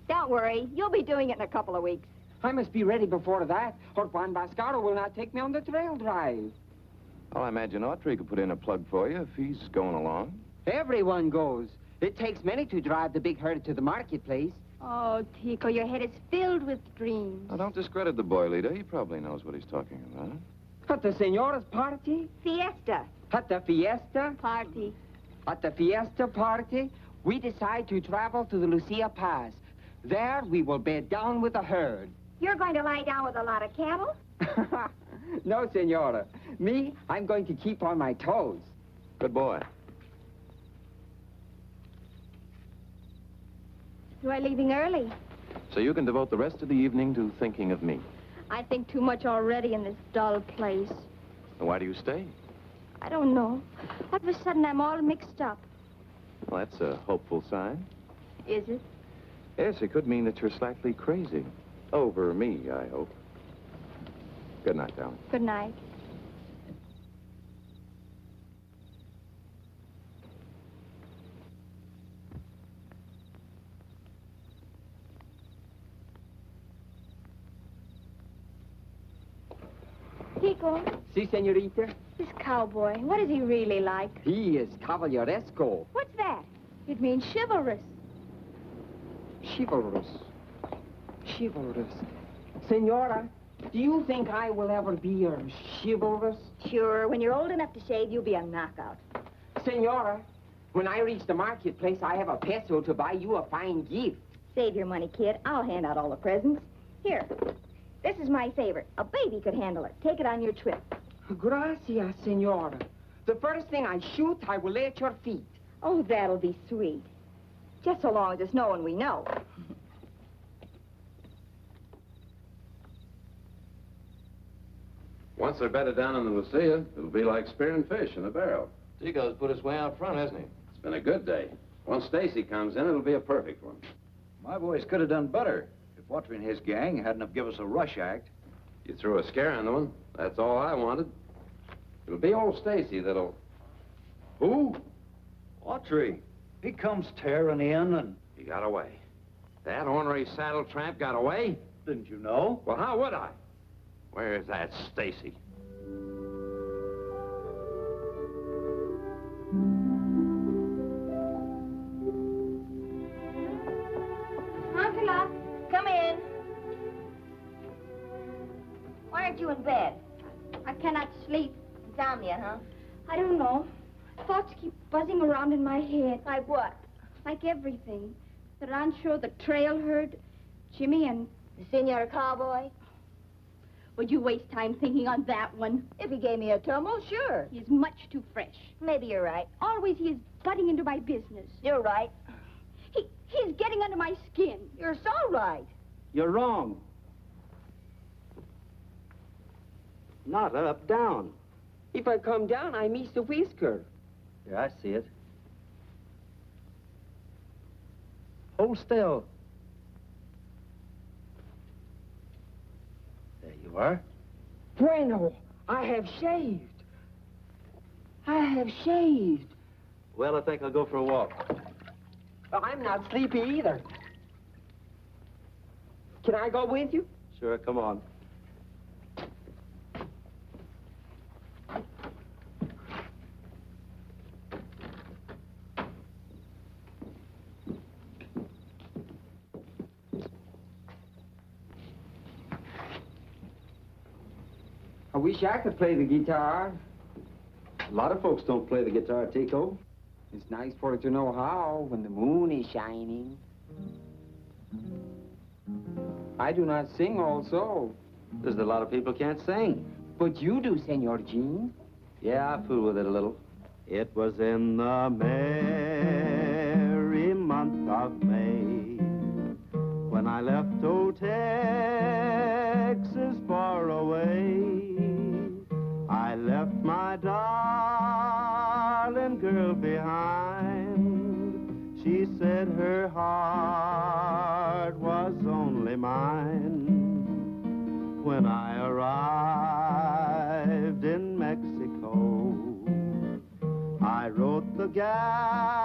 G: Don't worry, you'll be doing it in a couple of weeks.
H: I must be ready before that, or Juan Bascaro will not take me on the trail drive.
F: Well, I imagine Autry could put in a plug for you if he's going along.
H: Everyone goes. It takes many to drive the big herd to the marketplace.
G: Oh, Tico, your head is filled with dreams.
F: Now, don't discredit the boy, Lita. He probably knows what he's talking about.
H: At the senora's party?
G: Fiesta.
H: At the fiesta?
G: Party.
H: At the fiesta party, we decide to travel to the Lucia Pass. There, we will bed down with the herd.
G: You're going to lie down with a lot of cattle? <laughs>
H: no, senora. Me, I'm going to keep on my toes.
F: Good boy.
G: You are leaving early.
F: So you can devote the rest of the evening to thinking of me.
G: I think too much already in this dull place.
F: And why do you stay?
G: I don't know. All of a sudden, I'm all mixed up.
F: Well, that's a hopeful sign.
G: Is it?
F: Yes, it could mean that you're slightly crazy. Over me, I hope. Good night, darling.
G: Good night.
D: Tico.
H: Si, senorita.
D: This cowboy, what is he really like?
H: He is cavalieresco.
D: What's that? It means chivalrous.
H: Chivalrous. Chivalrous. Senora, do you think I will ever be a chivalrous?
D: Sure, when you're old enough to shave, you'll be a knockout.
H: Senora, when I reach the marketplace, I have a peso to buy you a fine gift.
D: Save your money, kid. I'll hand out all the presents. Here. This is my favorite. A baby could handle it. Take it on your trip.
H: Gracias, senora. The first thing I shoot, I will lay at your feet.
D: Oh, that'll be sweet. Just so long as it's no one we know.
J: Once they're bedded down in the Lucia, it'll be like spearing fish in a barrel.
F: Tico's put us way out front, hasn't he?
J: It's been a good day. Once Stacy comes in, it'll be a perfect one.
K: My boys could have done better if Autry and his gang hadn't have given us a rush act.
J: You threw a scare into one. That's all I wanted. It'll be old Stacy that'll...
K: Who? Autry. He comes tearing in and...
J: He got away. That ornery saddle tramp got away?
K: Didn't you know?
J: Well, how would I? Where's that Stacy?
D: Angela, come in. Why aren't you in bed? I cannot sleep. Insomnia, huh? I don't know. Thoughts keep buzzing around in my head. Like what? Like everything. The rancho, the trail herd, Jimmy and... The Senor Cowboy? Would you waste time thinking on that one? If he gave me a tumble, sure. He's much too fresh. Maybe you're right. Always he is butting into my business. You're right. He, he's getting under my skin. You're so right.
A: You're wrong. Not up, down.
H: If I come down, I miss the whisker.
A: Here, I see it. Hold still. You are.
H: Bueno, I have shaved. I have shaved.
A: Well, I think I'll go for a walk.
H: Well, I'm not sleepy either. Can I go with you?
A: Sure, come on.
H: Wish I could play the guitar.
A: A lot of folks don't play the guitar, Tico.
H: It's nice for it to know how when the moon is shining. I do not sing also.
A: There's a lot of people can't sing.
H: But you do, Senor Gene.
A: Yeah, I fool with it a little. It was in the merry month of May when I left old Texas far away. My darling girl behind. She said her heart was only mine. When I arrived in Mexico, I wrote the gal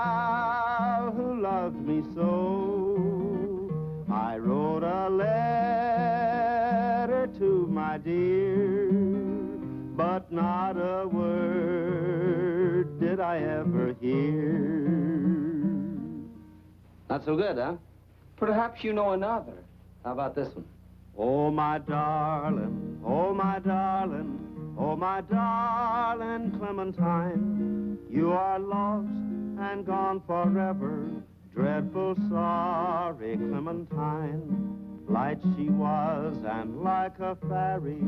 A: who loved me so. I wrote a letter to my dear, but not a word did I ever hear. Not so good, huh?
H: Perhaps you know another.
A: How about this one? Oh, my darling, oh, my darling, oh, my darling Clementine, you are lost and gone forever. Dreadful sorry Clementine. Light she was and like a fairy,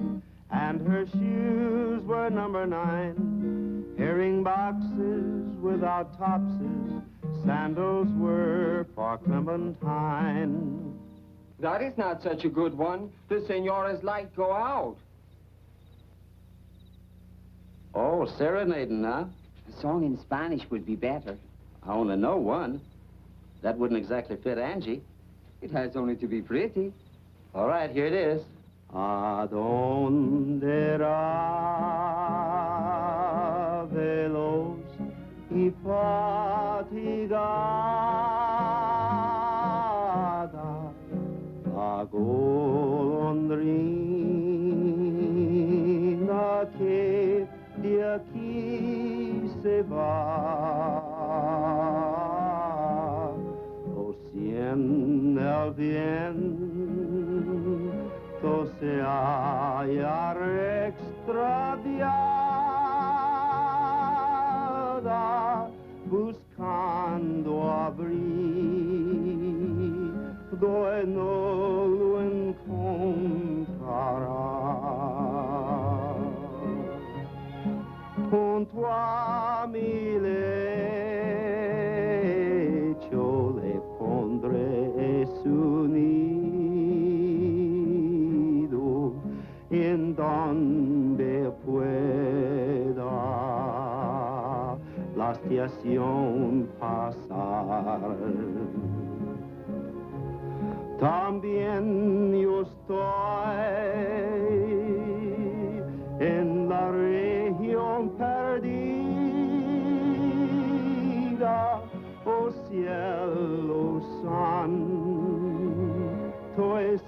A: and her shoes were number nine. Herring boxes without topses, sandals were for Clementine.
H: That is not such a good one. The Senora's light go out.
A: Oh, serenading, huh?
H: A song in Spanish would be better.
A: I only know one. That wouldn't exactly fit Angie.
H: It has only to be pretty.
A: All right, here it is. ¿A dónde irá veloz y fatigada la golondrina que de aquí se va? O si en el viento se haya extraviada buscando abrigo en no lo encontrará. Junto a mi lecho le pondré su nido donde pueda la estación pasar. También yo estoy en la región perdida, oh cielo santo, es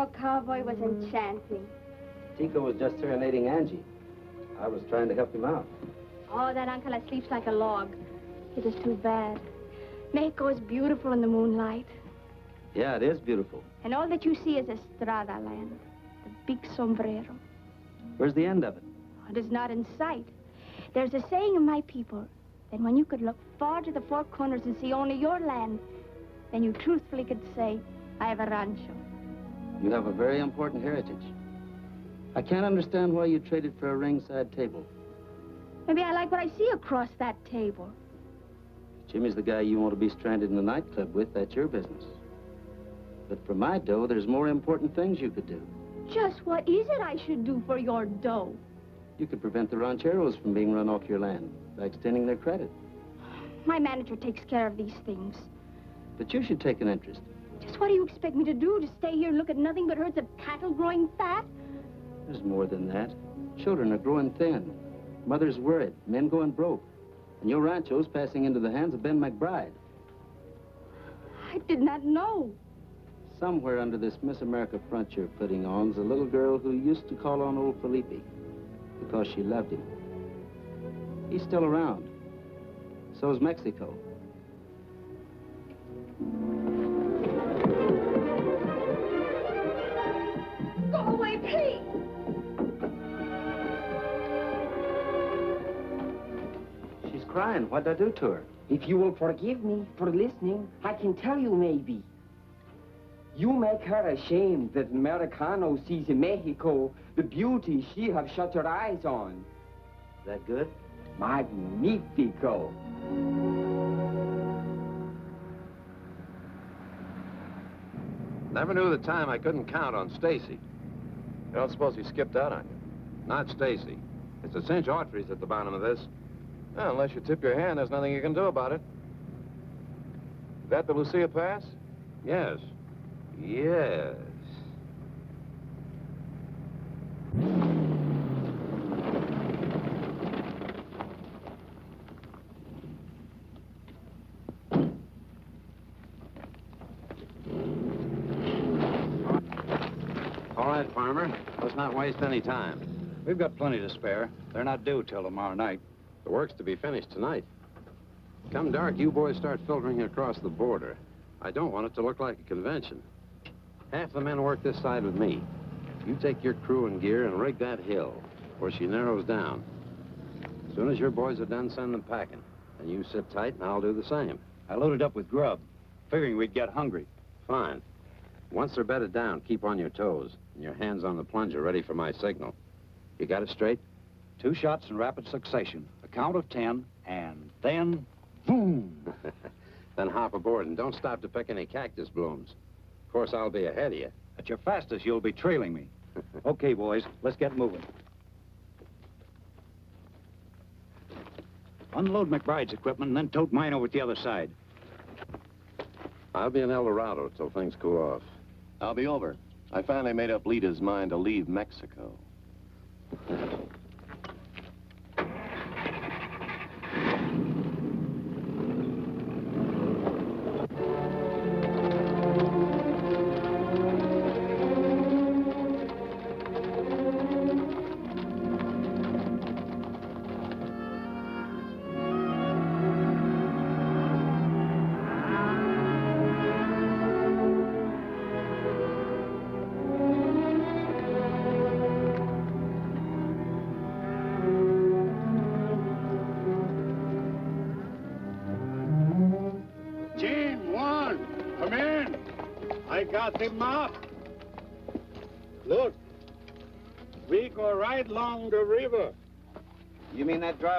G: Senor Cowboy, was enchanting.
B: Tico was just serenading Angie. I was trying to help him out.
G: Oh, that uncle that sleeps like a log. It is too bad. Mexico is beautiful in the moonlight.
B: Yeah, it is beautiful.
G: And all that you see is Estrada land, the big sombrero.
B: Where's the end of it?
G: It is not in sight. There's a saying of my people that when you could look far to the four corners and see only your land, then you truthfully could say, I have a rancho.
B: You have a very important heritage. I can't understand why you traded for a ringside table.
G: Maybe I like what I see across that table.
B: Jimmy's the guy you want to be stranded in a nightclub with. That's your business. But for my dough, there's more important things you could do.
G: Just what is it I should do for your dough?
B: You could prevent the rancheros from being run off your land by extending their credit.
G: My manager takes care of these things.
B: But you should take an interest.
G: Just what do you expect me to do? To stay here and look at nothing but herds of cattle growing fat?
B: There's more than that. Children are growing thin. Mothers worried. Men going broke. And your rancho's passing into the hands of Ben McBride.
G: I did not know.
B: Somewhere under this Miss America front you're putting on's a little girl who used to call on old Felipe because she loved him. He's still around. So's Mexico.
G: Please!
B: She's crying. What'd I do to her?
H: If you will forgive me for listening, I can tell you maybe. You make her ashamed that Americano sees in Mexico the beauty she have shut her eyes on.
B: Is that good?
H: Magnifico.
J: Never knew the time I couldn't count on Stacy.
F: You don't suppose he skipped out on you?
J: Not Stacy. It's a cinch Autry's at the bottom of this.
F: Well, unless you tip your hand, there's nothing you can do about it. Is That the Lucia Pass?
J: Yes. Yes. All right, Farmer. Let's not waste any time.
K: We've got plenty to spare. They're not due till tomorrow night.
J: The work's to be finished tonight. Come dark, you boys start filtering across the border. I don't want it to look like a convention. Half the men work this side with me. You take your crew and gear and rig that hill where she narrows down. As soon as your boys are done, send them packing. And you sit tight, and I'll do the same.
K: I loaded up with grub, figuring we'd get hungry.
J: Fine. Once they're bedded down, keep on your toes and your hands on the plunger, ready for my signal. You got it straight?
K: Two shots in rapid succession. A count of ten, and then, boom! <laughs>
J: then hop aboard and don't stop to pick any cactus blooms. Of course, I'll be ahead of you.
K: At your fastest, you'll be trailing me. <laughs> okay, boys, let's get moving. Unload McBride's equipment and then tote mine over to the other side.
J: I'll be in El Dorado till things cool off.
F: I'll be over. I finally made up Lita's mind to leave Mexico.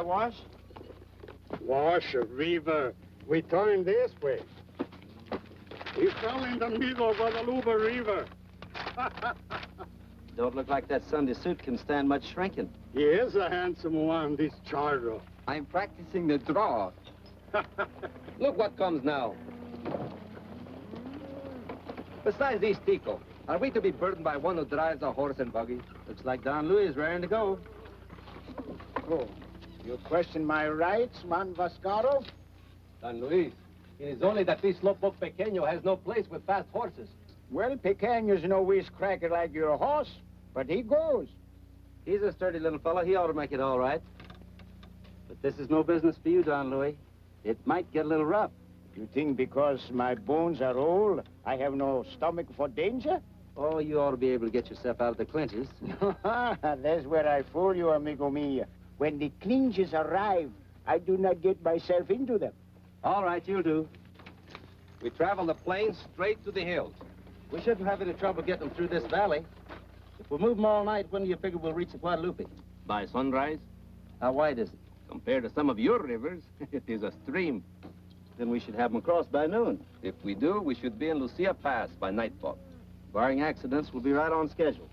B: That wash?
L: Wash a river. We turn this way. We fell in the middle of the Guadalupe River. <laughs>
B: Don't look like that Sunday suit can stand much shrinking.
L: he is a handsome one, this Chardo.
H: I'm practicing the draw. <laughs>
B: Look what comes now. Besides these Tico, are we to be burdened by one who drives a horse and buggy? Looks like Don Luis is raring to go.
C: Oh, you question my rights, Juan Vascaro?
E: Don Luis, it is only that this Slowpoke Pequeño has no place with fast horses.
C: Well, Pequeño's no whiz-cracker like your horse, but he goes.
B: He's a sturdy little fellow. He ought to make it all right. But this is no business for you, Don Luis. It might get a little rough.
C: You think because my bones are old, I have no stomach for danger?
B: Oh, you ought to be able to get yourself out of the clinches. <laughs>
C: That's where I fool you, amigo mia. When the clinches arrive, I do not get myself into them.
B: All right, you'll do.
E: We travel the plains straight to the hills.
B: We shouldn't have any trouble getting them through this valley. If we move them all night, when do you figure we'll reach the Guadalupe?
E: By sunrise,
B: How wide is it?
E: compared to some of your rivers, <laughs> it is a stream.
B: Then we should have them across by noon.
E: If we do, we should be in Lucia Pass by nightfall.
B: Barring accidents, we'll be right on schedule.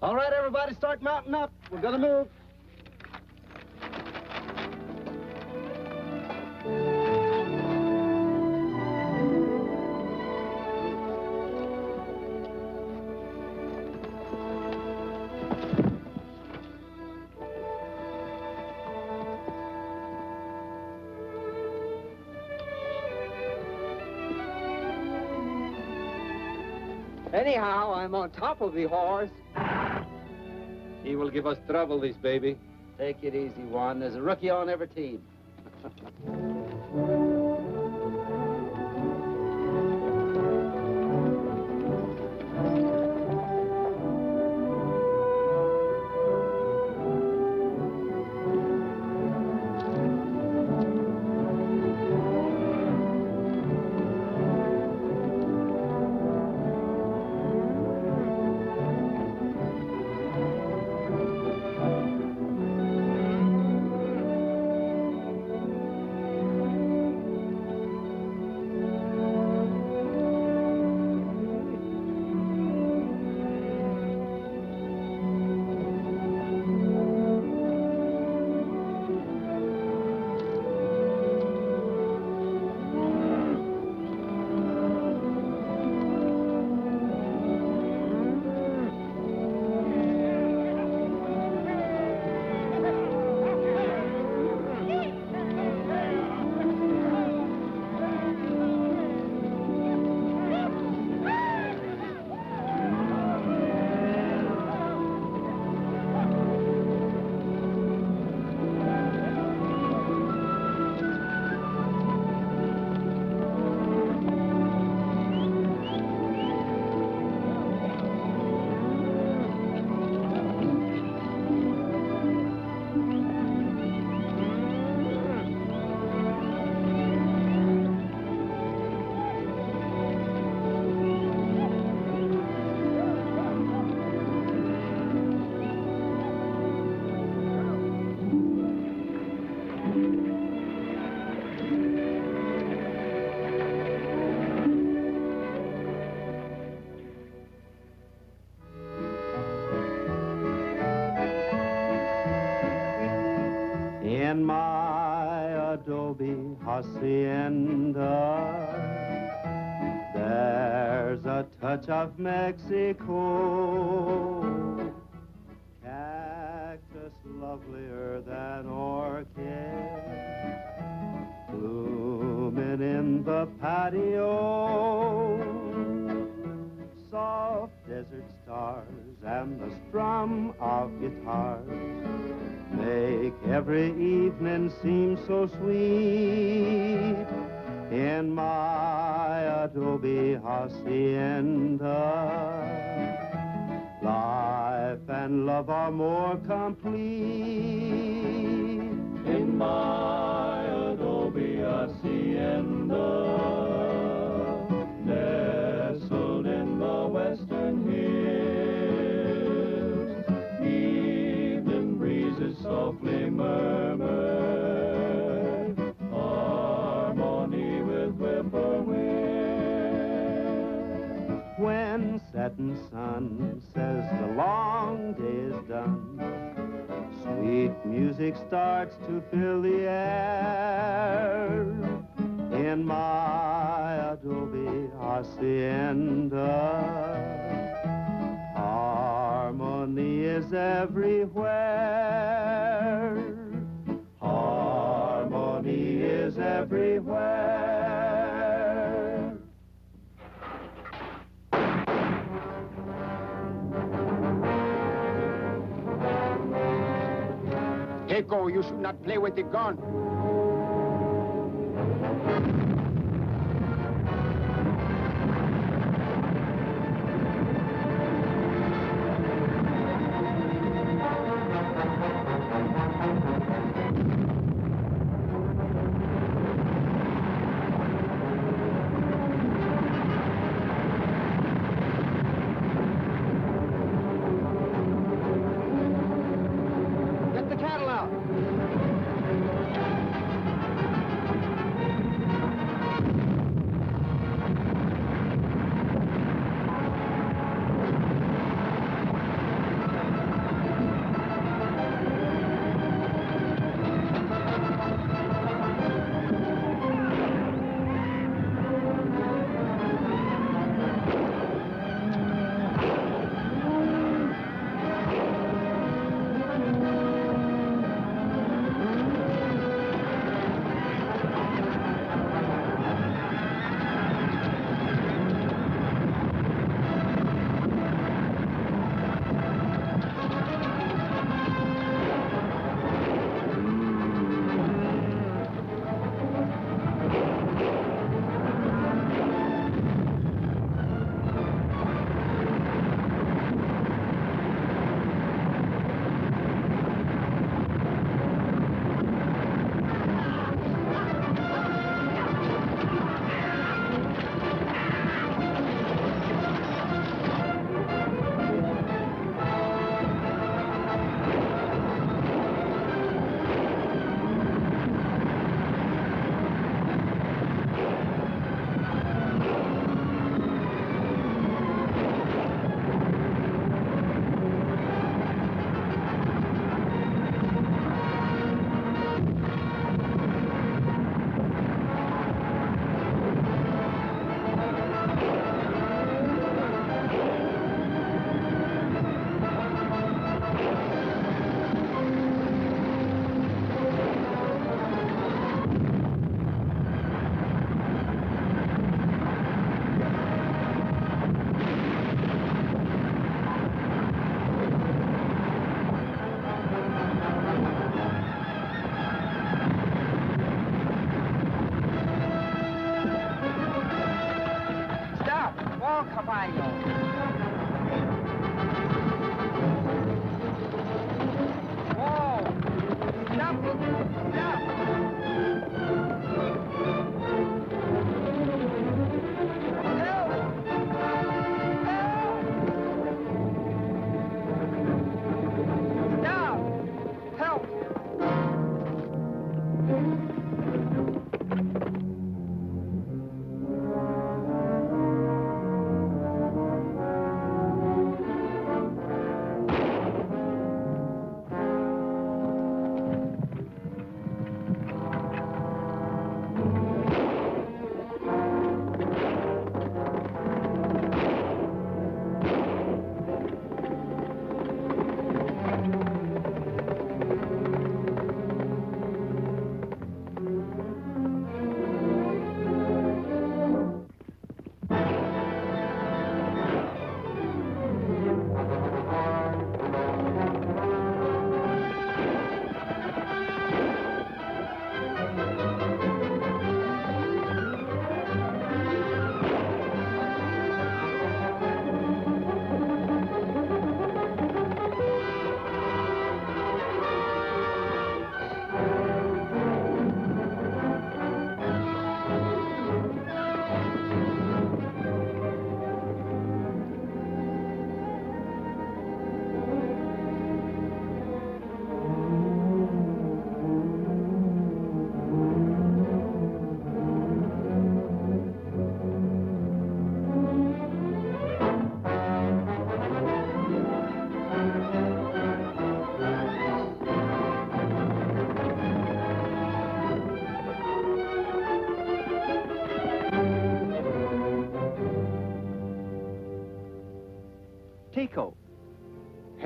B: All right, everybody, start mounting up. We're gonna move.
H: Anyhow, I'm on top of the horse.
E: He will give us trouble, this baby.
B: Take it easy, Juan. There's a rookie on every team. <laughs>
A: hacienda, there's a touch of Mexico. Cactus lovelier than orchid, blooming in the patio. Every evening seems so sweet in my adobe hacienda. Life and love are more complete in my adobe hacienda. Setting sun says the long day is done. Sweet music starts to fill the air in my adobe hacienda. Harmony is everywhere.
C: Keiko, you should not play with the gun.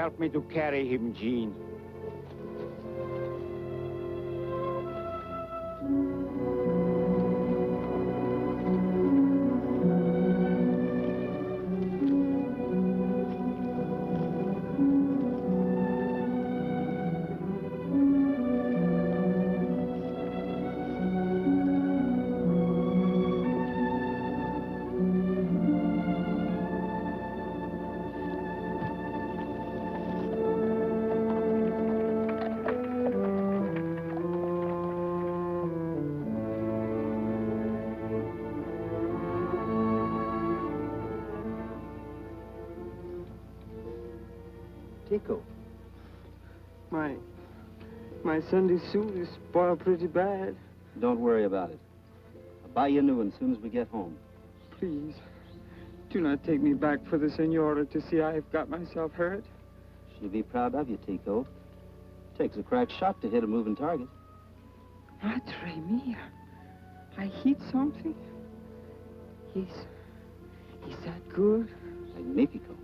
N: Help
C: me to carry him,
B: Gene.
H: My, my Sunday suit is spoiled pretty bad.
B: Don't worry about it. I'll buy you a new one as soon as we get home.
H: Please, do not take me back for the senora to see I have got myself hurt.
B: She'll be proud of you, Tico. Takes a crack shot to hit a moving target.
H: Madre mia. I hit something. He's, he's that good.
B: Magnifico.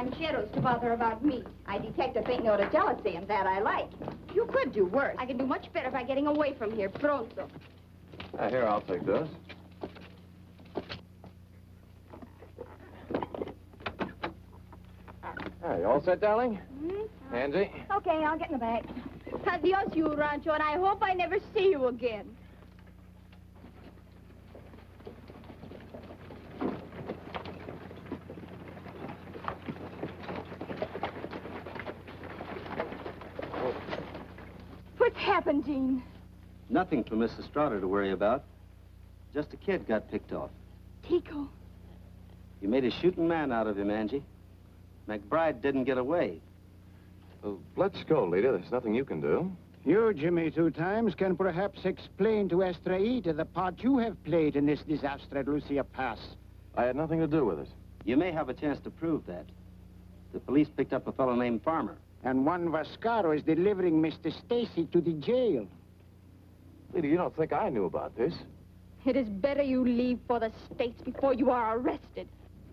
G: Rancheros, to bother about me. I detect a faint note of jealousy, and that I like. You could do worse. I can do much better by getting away from here, pronto.
F: Ah, here, I'll take those. Ah, you all set, darling?
G: Hmm?
F: Angie?
G: Okay, I'll get in the back. Adios, you rancho, and I hope I never see you again. What's happened, Gene?
B: Nothing for Miss Estrada to worry about. Just a kid got picked off.
G: Tico.
B: You made a shooting man out of him, Angie. McBride didn't get away.
F: Well, let's go, Lita. There's nothing you can do.
C: You, Jimmy, two times, can perhaps explain to Estrellita the part you have played in this disaster at Lucia Pass.
F: I had nothing to do with it.
B: You may have a chance to prove that. The police picked up a fellow named Farmer.
C: And Juan Vascaro is delivering Mr. Stacy to the jail.
F: Lita, you don't think I knew about this?
G: It is better you leave for the States before you are arrested.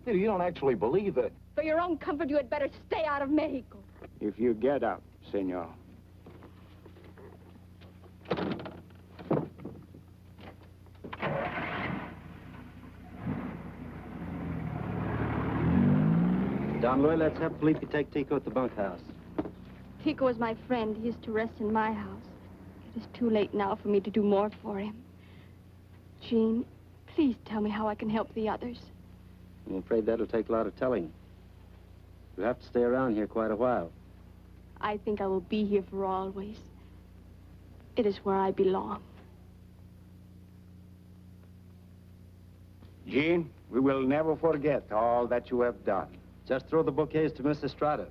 F: Lita, you don't actually believe that.
G: For your own comfort, you had better stay out of Mexico.
C: If you get out, senor.
B: Don Luis, let's have Felipe take Tico at the bunkhouse.
G: Tico is my friend. He is to rest in my house. It is too late now for me to do more for him. Gene, please tell me how I can help the others.
B: I'm afraid that'll take a lot of telling. You'll have to stay around here quite a while.
G: I think I will be here for always. It is where I belong.
C: Gene, we will never forget all that you have done.
B: Just throw the bouquets to Miss Estrada.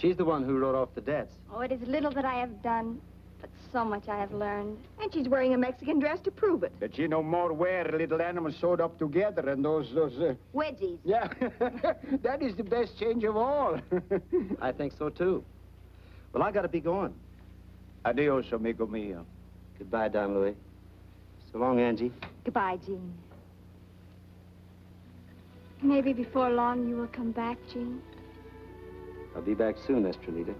B: She's the one who wrote off the debts.
G: Oh, it is little that I have done, but so much I have learned. And she's wearing a Mexican dress to prove it.
C: That you no more wear little animals sewed up together and those, those, uh...
G: Wedgies.
C: Yeah, <laughs> that is the best change of all. <laughs>
B: I think so, too. Well, I gotta be going.
C: Adios, amigo mío.
B: Goodbye, Don Luis. So long, Angie.
G: Goodbye, Gene. Maybe before long you will come back, Gene.
B: I'll be back soon, Estrellita.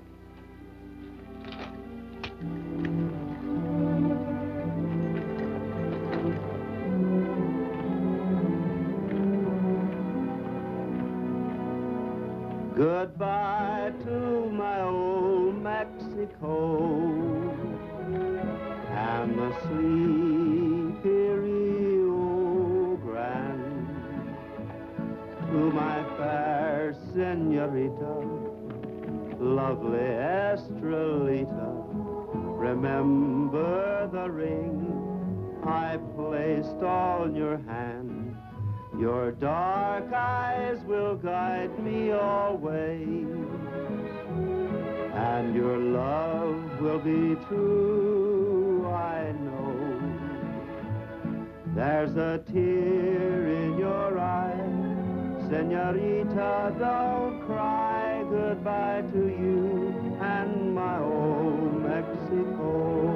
A: Goodbye to my old Mexico and the sleepy Rio Grande. To my fair senorita, lovely Estrellita, remember the ring I placed on your hand. Your dark eyes will guide me always, and your love will be true, I know. There's a tear in your eye, Senorita, don't cry goodbye to you and my old Mexico.